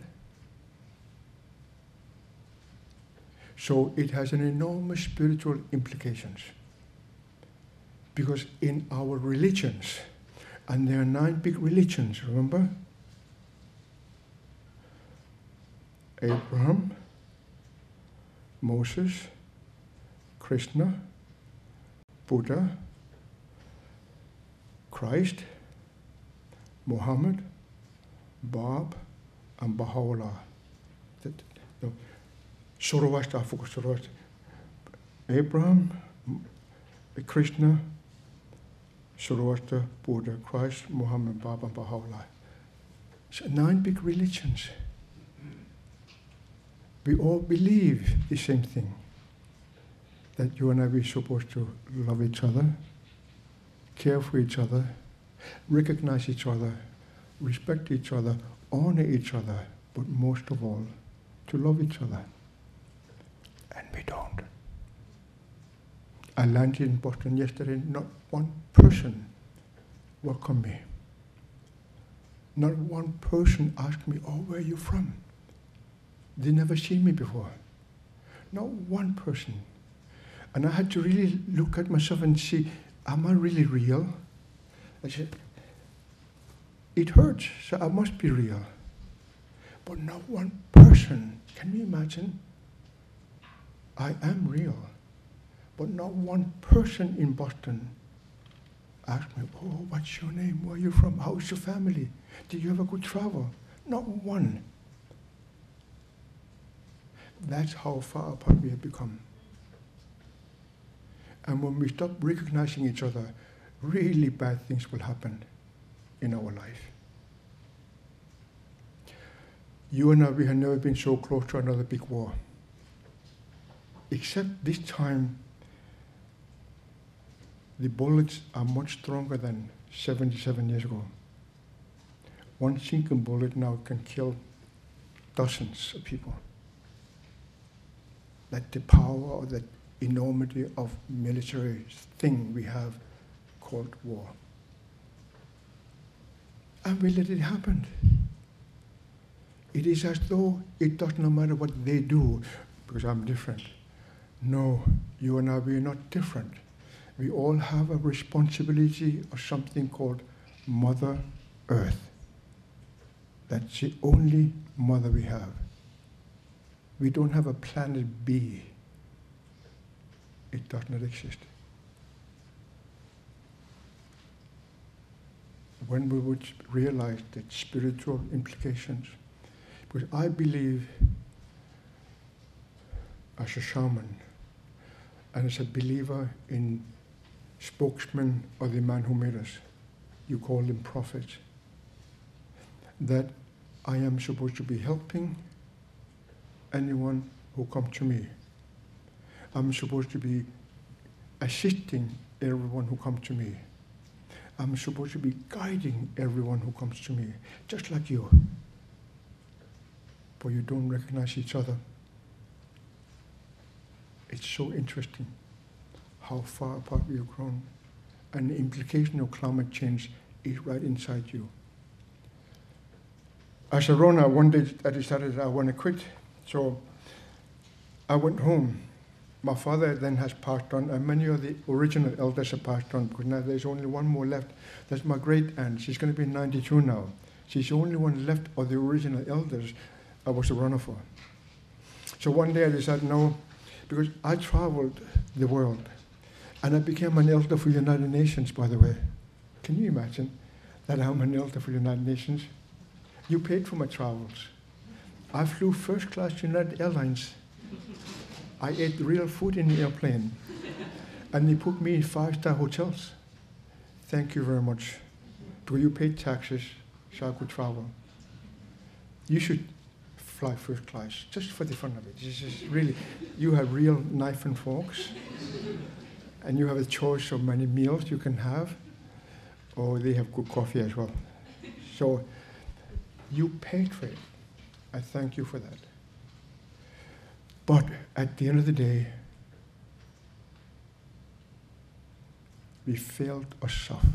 So it has an enormous spiritual implications. Because in our religions, and there are nine big religions, remember? Abraham, Moses, Krishna, Buddha, Christ, Muhammad, Bab, and Baha'u'llah. Zoroaster, I forgot Zoroaster. Abraham, Krishna, Zoroaster, Buddha, Christ, Muhammad, Baba, Baha'u'llah. So nine big religions. We all believe the same thing that you and I are supposed to love each other, care for each other, recognize each other, respect each other, honor each other, but most of all, to love each other. And we don't. I landed in Boston yesterday, not one person welcomed me. Not one person asked me, Oh, where are you from? They never seen me before. Not one person. And I had to really look at myself and see, am I really real? I said, it hurts, so I must be real. But not one person, can you imagine? I am real. But not one person in Boston asked me, Oh, what's your name? Where are you from? How's your family? Did you have a good travel? Not one. That's how far apart we have become. And when we stop recognizing each other, really bad things will happen in our life. You and I, we have never been so close to another big war. Except this time, the bullets are much stronger than 77 years ago. One single bullet now can kill dozens of people. That the power or the enormity of military thing we have called war. And we let it happen. It is as though it does not matter what they do, because I'm different. No, you and I, we are not different. We all have a responsibility of something called Mother Earth. That's the only mother we have. We don't have a planet B. It does not exist. When we would realize the spiritual implications, because I believe as a shaman and as a believer in spokesman of the man who made us, you call them prophets, that I am supposed to be helping anyone who come to me. I'm supposed to be assisting everyone who comes to me. I'm supposed to be guiding everyone who comes to me, just like you. But you don't recognize each other. It's so interesting how far apart we have grown. And the implication of climate change is right inside you. As a runner, one day I decided I want to quit. So I went home. My father then has passed on, and many of the original elders have passed on because now there's only one more left. That's my great aunt. She's going to be 92 now. She's the only one left of the original elders I was a runner for. So one day I decided, no, because I traveled the world and I became an elder for the United Nations, by the way. Can you imagine that I'm an elder for the United Nations? You paid for my travels. I flew first class United Airlines. I ate real food in the airplane. And they put me in five star hotels. Thank you very much. Because you paid taxes so I could travel. You should fly first class just for the fun of it. This is really, you have real knife and forks, and you have a choice of many meals you can have, or they have good coffee as well. So you pay for it. I thank you for that. But at the end of the day, we failed ourselves.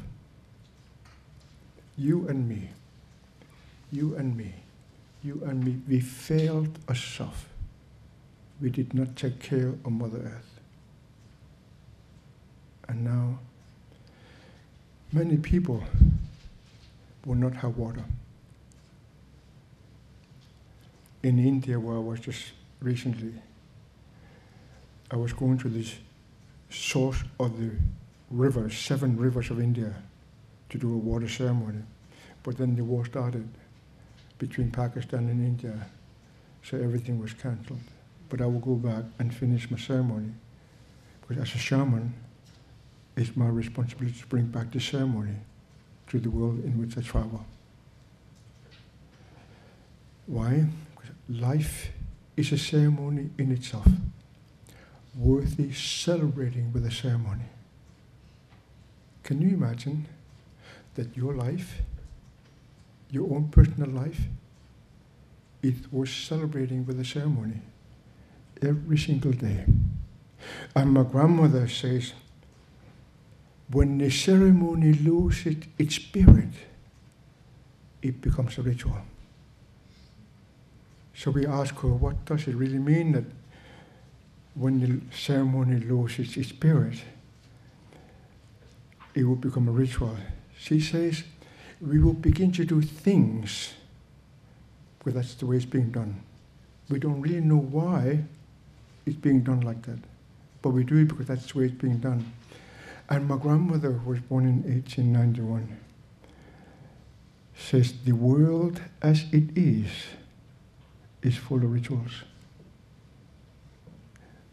You and me. you and me, you and me, we failed ourselves. We did not take care of Mother Earth. And now, many people will not have water. In India, where I was just recently, I was going to this source of the rivers, seven rivers of India, to do a water ceremony. But then the war started between Pakistan and India, so everything was cancelled. But I will go back and finish my ceremony, because as a shaman, it's my responsibility to bring back the ceremony to the world in which I travel. Why? Because life is a ceremony in itself, worthy celebrating with a ceremony. Can you imagine that your life, your own personal life, it was celebrating with a ceremony every single day? And my grandmother says, when the ceremony loses its spirit, it becomes a ritual. So we ask her, what does it really mean that when the ceremony loses its spirit, it will become a ritual? She says, we will begin to do things, because that's the way it's being done. We don't really know why it's being done like that, but we do it because that's the way it's being done. And my grandmother who was born in 1891. Says the world as it is is full of rituals.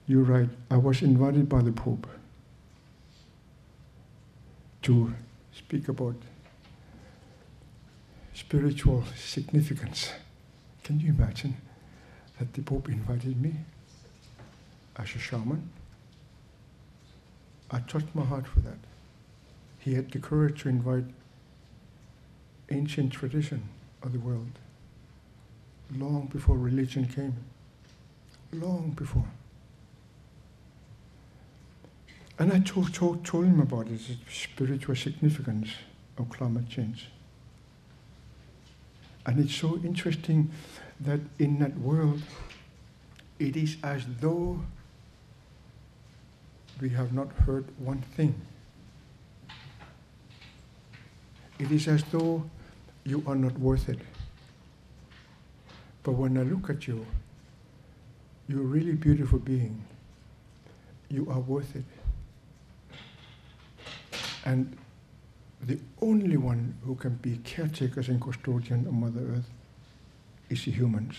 You're right. I was invited by the Pope to speak about spiritual significance. Can you imagine that the Pope invited me as a shaman? I touched my heart for that. He had the courage to invite ancient tradition of the world long before religion came. Long before. And I told, told, told him about the spiritual significance of climate change. And it's so interesting that in that world, it is as though we have not heard one thing. It is as though you are not worth it. But when I look at you, you're a really beautiful being. You are worth it. And the only one who can be caretakers and custodian of Mother Earth is the humans.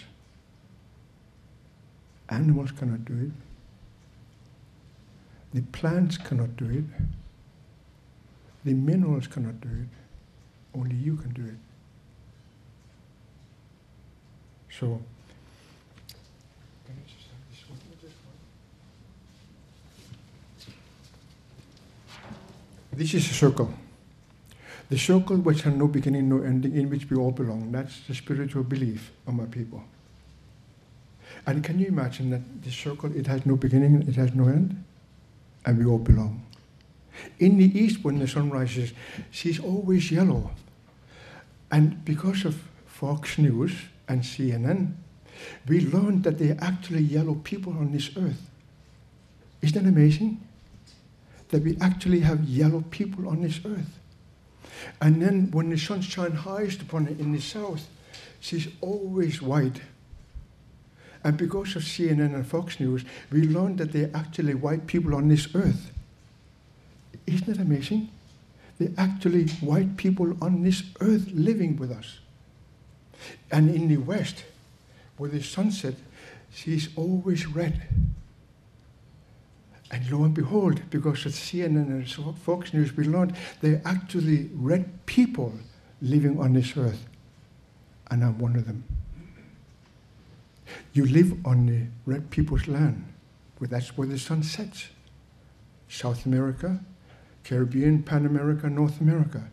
Animals cannot do it. The plants cannot do it. The minerals cannot do it. Only you can do it. So, this is a circle. The circle which has no beginning, no ending, in which we all belong. That's the spiritual belief of my people. And can you imagine that the circle, it has no beginning, it has no end? And we all belong. In the east, when the sun rises, she's always yellow. And because of Fox News and CNN, we learned that there are actually yellow people on this earth. Isn't that amazing? That we actually have yellow people on this earth. And then when the sun shines highest upon it in the south, she's always white. And because of CNN and Fox News, we learned that there are actually white people on this earth. Isn't that amazing? There are actually white people on this earth living with us. And in the west, where the sunset, she's always red. And lo and behold, because of CNN and Fox News, we learned there are actually red people living on this earth. And I'm one of them. You live on the red people's land, where that's where the sun sets. South America, Caribbean, Pan America, North America.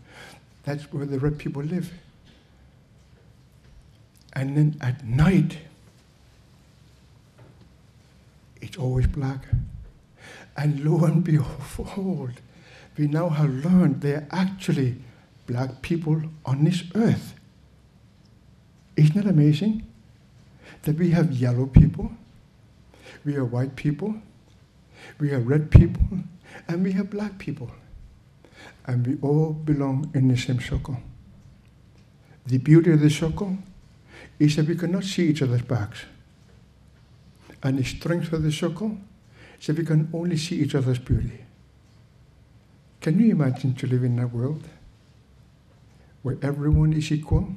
That's where the red people live. And then at night, it's always black. And lo and <laughs> behold, we now have learned there are actually black people on this earth. Isn't it amazing that we have yellow people, we have white people, we have red people, and we have black people, and we all belong in the same circle. The beauty of the circle is that we cannot see each other's backs. And the strength of the circle is that we can only see each other's beauty. Can you imagine to live in a world where everyone is equal?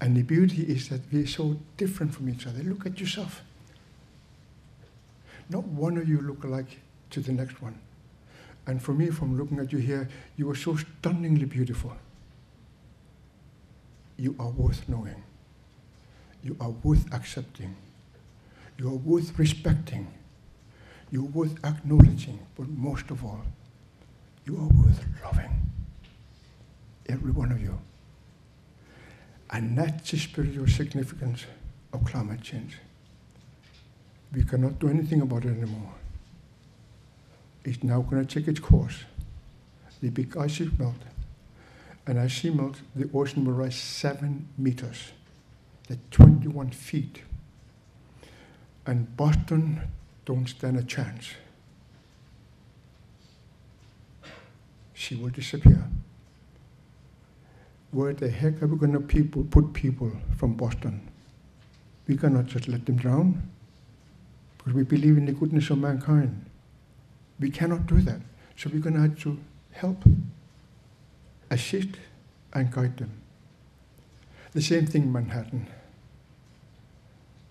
And the beauty is that we're so different from each other. Look at yourself. Not one of you look alike to the next one. And for me, from looking at you here, you are so stunningly beautiful. You are worth knowing. You are worth accepting. You are worth respecting. You are worth acknowledging. But most of all, you are worth loving. Every one of you. And that's the spiritual significance of climate change. We cannot do anything about it anymore. It's now going to take its course. The big ice is melt. And as she melts, the ocean will rise seven meters. That's 21 feet. And Boston don't stand a chance. She will disappear. Where the heck are we going to people, put people from Boston? We cannot just let them drown because we believe in the goodness of mankind. We cannot do that. So we're going to have to help, assist, and guide them. The same thing in Manhattan.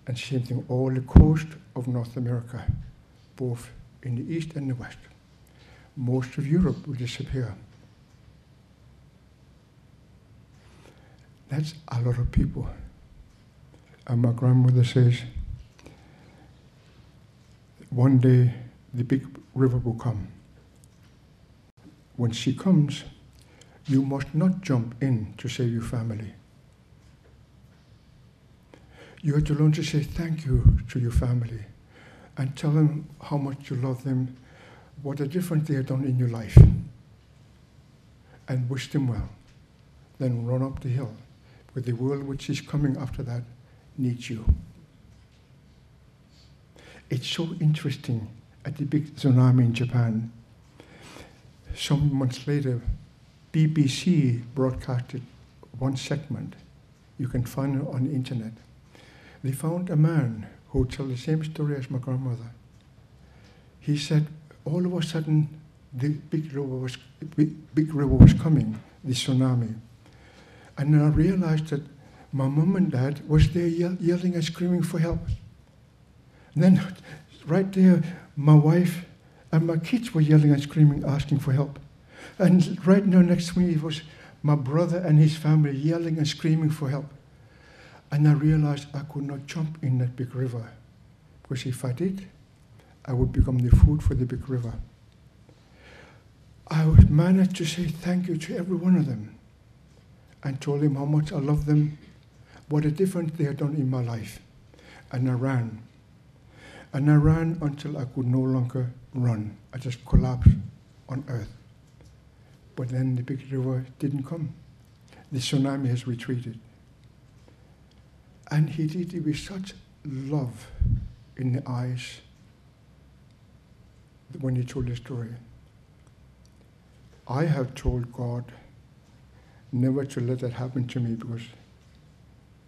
And same thing all the coast of North America, both in the east and the west. Most of Europe will disappear. That's a lot of people. And my grandmother says, one day the big river will come. When she comes, you must not jump in to save your family. You have to learn to say thank you to your family and tell them how much you love them, what a difference they have done in your life, and wish them well. Then run up the hill, because the world which is coming after that needs you. It's so interesting at the big tsunami in Japan. Some months later, BBC broadcasted one segment. You can find it on the internet. They found a man who told the same story as my grandmother. He said, all of a sudden, the big river was, big, big river was coming, the tsunami. And then I realized that my mom and dad was there yell, yelling and screaming for help. And then right there, my wife and my kids were yelling and screaming, asking for help. And right now next to me was my brother and his family yelling and screaming for help. And I realized I could not jump in that big river. Because if I did, I would become the food for the big river. I would manage to say thank you to every one of them and told them how much I love them, what a difference they had done in my life. And I ran. And I ran until I could no longer run. I just collapsed on earth. But then the big river didn't come. The tsunami has retreated. And he did it with such love in the eyes when he told the story. I have told God never to let that happen to me because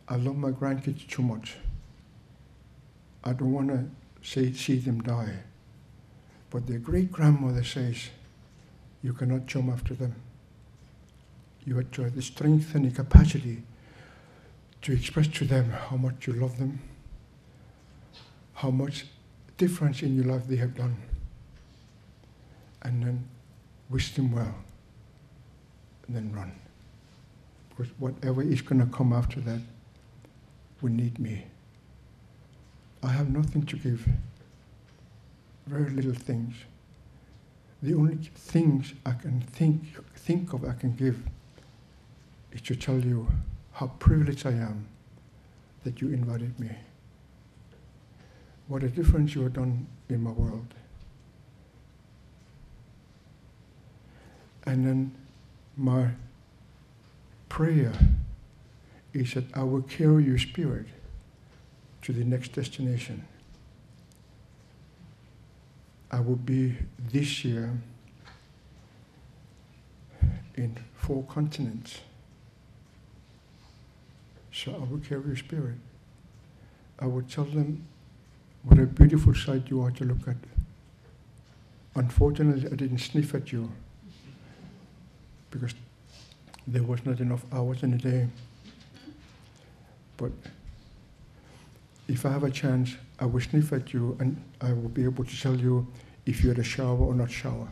I love my grandkids too much. I don't want to say, see them die. But their great grandmother says, you cannot jump after them. You have to have the strength and the capacity to express to them how much you love them, how much difference in your life they have done, and then wish them well, and then run. Whatever is going to come after that will need me. I have nothing to give, very little things. The only things I can think, think of I can give is to tell you how privileged I am that you invited me. What a difference you have done in my world. And then my prayer is that I will carry your spirit to the next destination. I will be this year in four continents. So I will carry your spirit. I will tell them what a beautiful sight you are to look at. Unfortunately, I didn't sniff at you because there was not enough hours in the day. But if I have a chance, I will sniff at you and I will be able to tell you if you had a shower or not shower.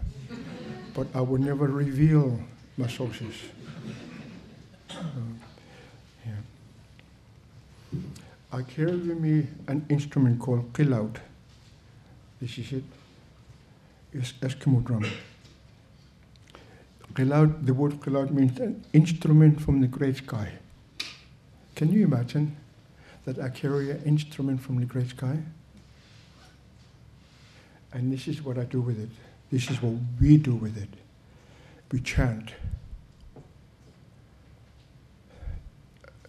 but I will never reveal my sources. Um, yeah. I carry with me an instrument called qilaut. This is it. It's Eskimo drum. Qilaut, the word qilaut means an instrument from the great sky. Can you imagine that I carry an instrument from the great sky? And this is what I do with it. This is what we do with it. We chant.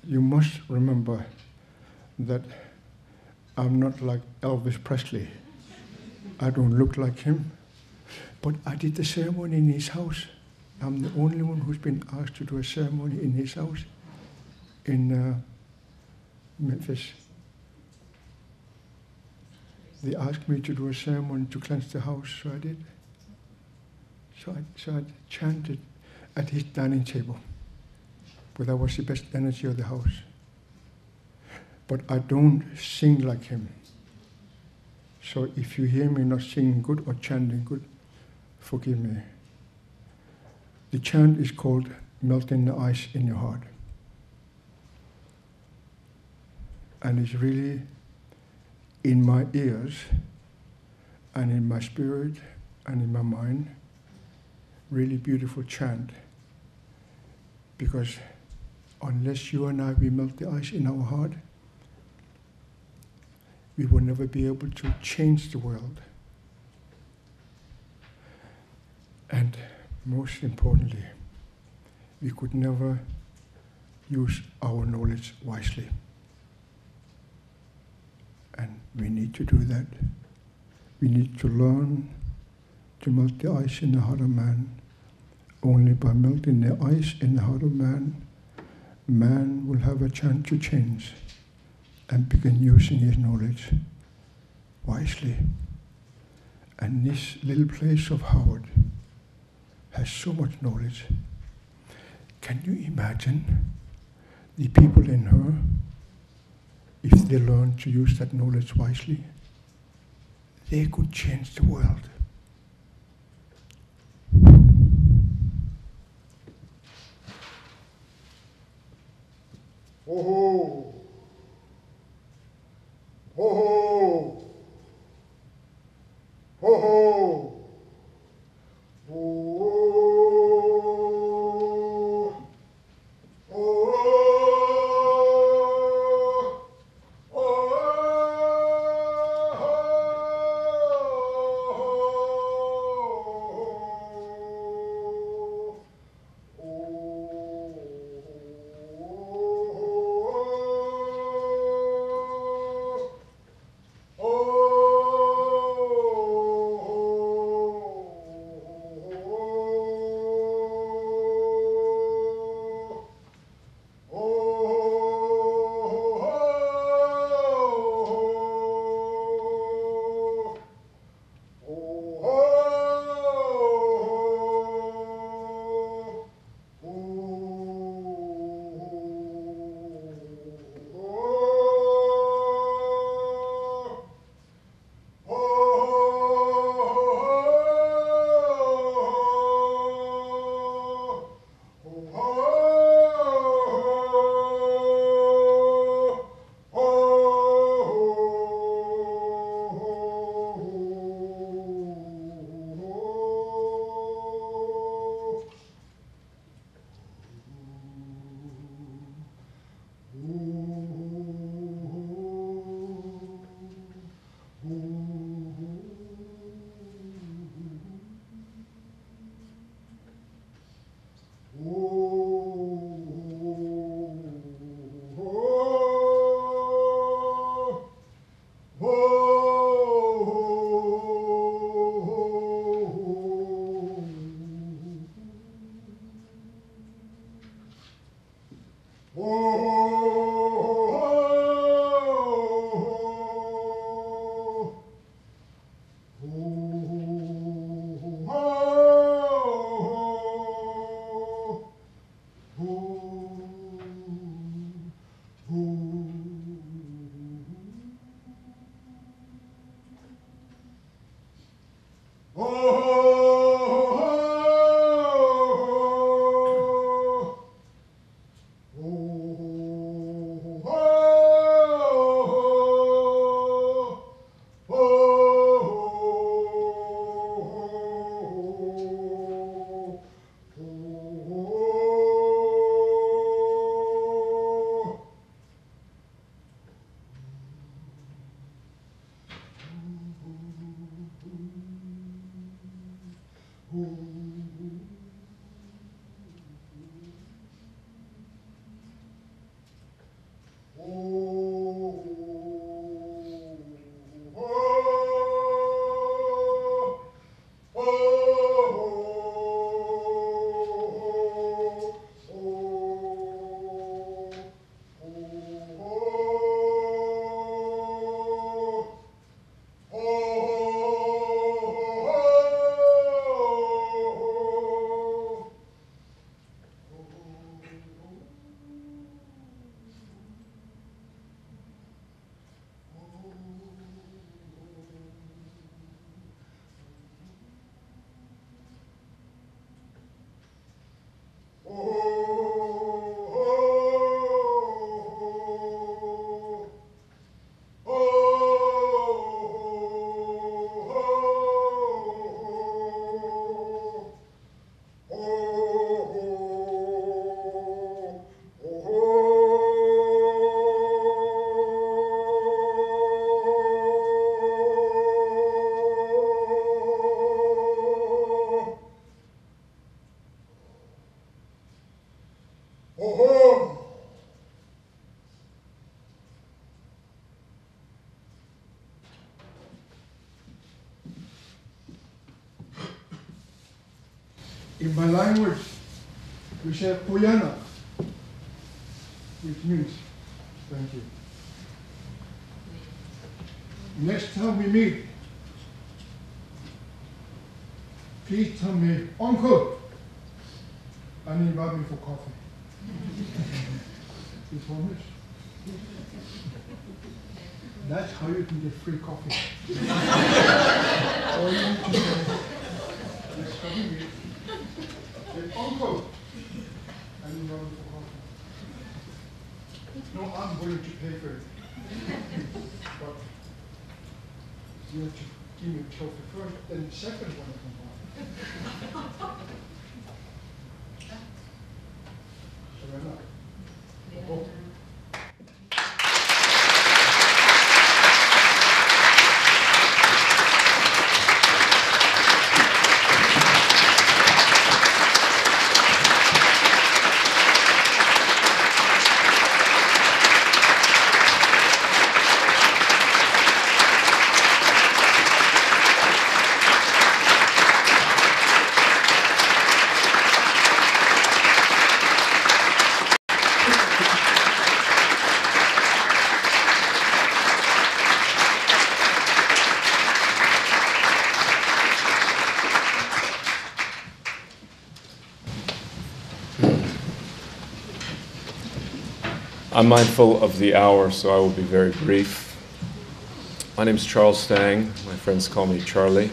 You must remember that I'm not like Elvis Presley. I don't look like him. But I did the ceremony in his house. I'm the only one who's been asked to do a ceremony in his house in uh, Memphis. They asked me to do a ceremony to cleanse the house, so I did. So I, so I chanted at his dining table, but that was the best energy of the house. But I don't sing like him. So if you hear me not singing good or chanting good, forgive me. The chant is called Melting the Ice in Your Heart. And it's really in my ears and in my spirit and in my mind, really beautiful chant. Because unless you and I, we melt the ice in our heart, we will never be able to change the world. And most importantly, we could never use our knowledge wisely. And we need to do that. We need to learn to melt the ice in the heart of man. Only by melting the ice in the heart of man, man will have a chance to change and begin using his knowledge wisely. And this little place of Harvard has so much knowledge. Can you imagine the people in her if they learn to use that knowledge wisely? They could change the world. Oh, ho ho, ho oh. Oh In my language, we say Qujanaq, which means thank you. Next time we meet, please tell me, Uncle, I and invite me for coffee. <laughs> you promise? That's how you can get free coffee. <laughs> All you need to do is. Uncle, me for. No, I'm willing to pay for it. But you have to give me a trophy first, then the second one I. Surrender. I'm mindful of the hour, so I will be very brief. My name is Charles Stang. My friends call me Charlie.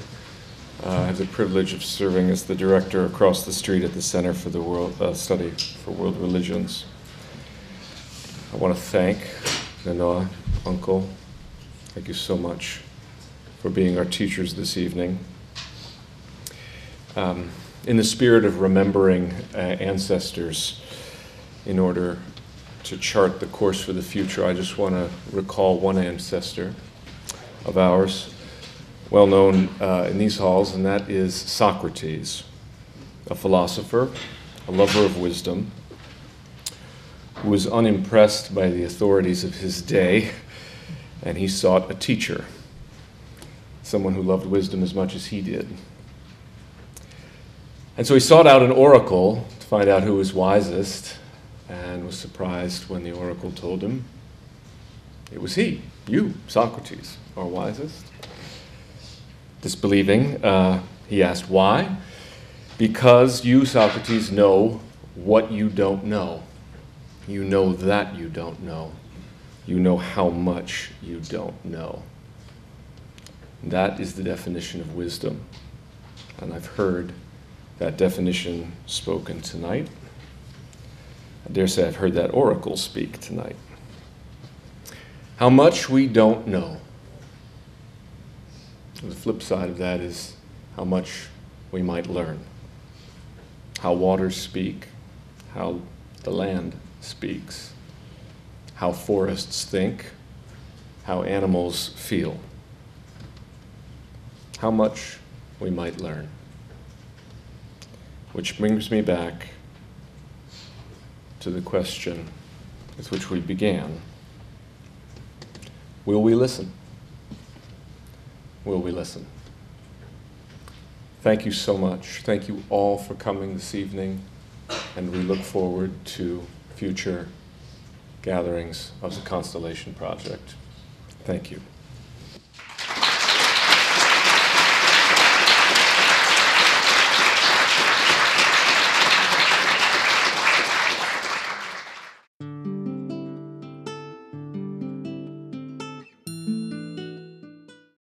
Uh, I have the privilege of serving as the director across the street at the Center for the World uh, Study for World Religions. I want to thank Nainoa, Uncle. Thank you so much for being our teachers this evening. Um, in the spirit of remembering uh, ancestors, in order to chart the course for the future, I just want to recall one ancestor of ours, well known uh, in these halls, and that is Socrates, a philosopher, a lover of wisdom, who was unimpressed by the authorities of his day, and he sought a teacher, someone who loved wisdom as much as he did. And so he sought out an oracle to find out who was wisest and was surprised when the oracle told him it was he, you, Socrates, our wisest. Disbelieving, uh, he asked why. Because you, Socrates, know what you don't know. You know that you don't know. You know how much you don't know. That is the definition of wisdom. And I've heard that definition spoken tonight. I dare say I've heard that oracle speak tonight. How much we don't know. The flip side of that is how much we might learn. How waters speak, how the land speaks, how forests think, how animals feel. How much we might learn. Which brings me back to the question with which we began Will we listen? Will we listen? Thank you so much. Thank you all for coming this evening, and we look forward to future gatherings of the Constellation Project. Thank you.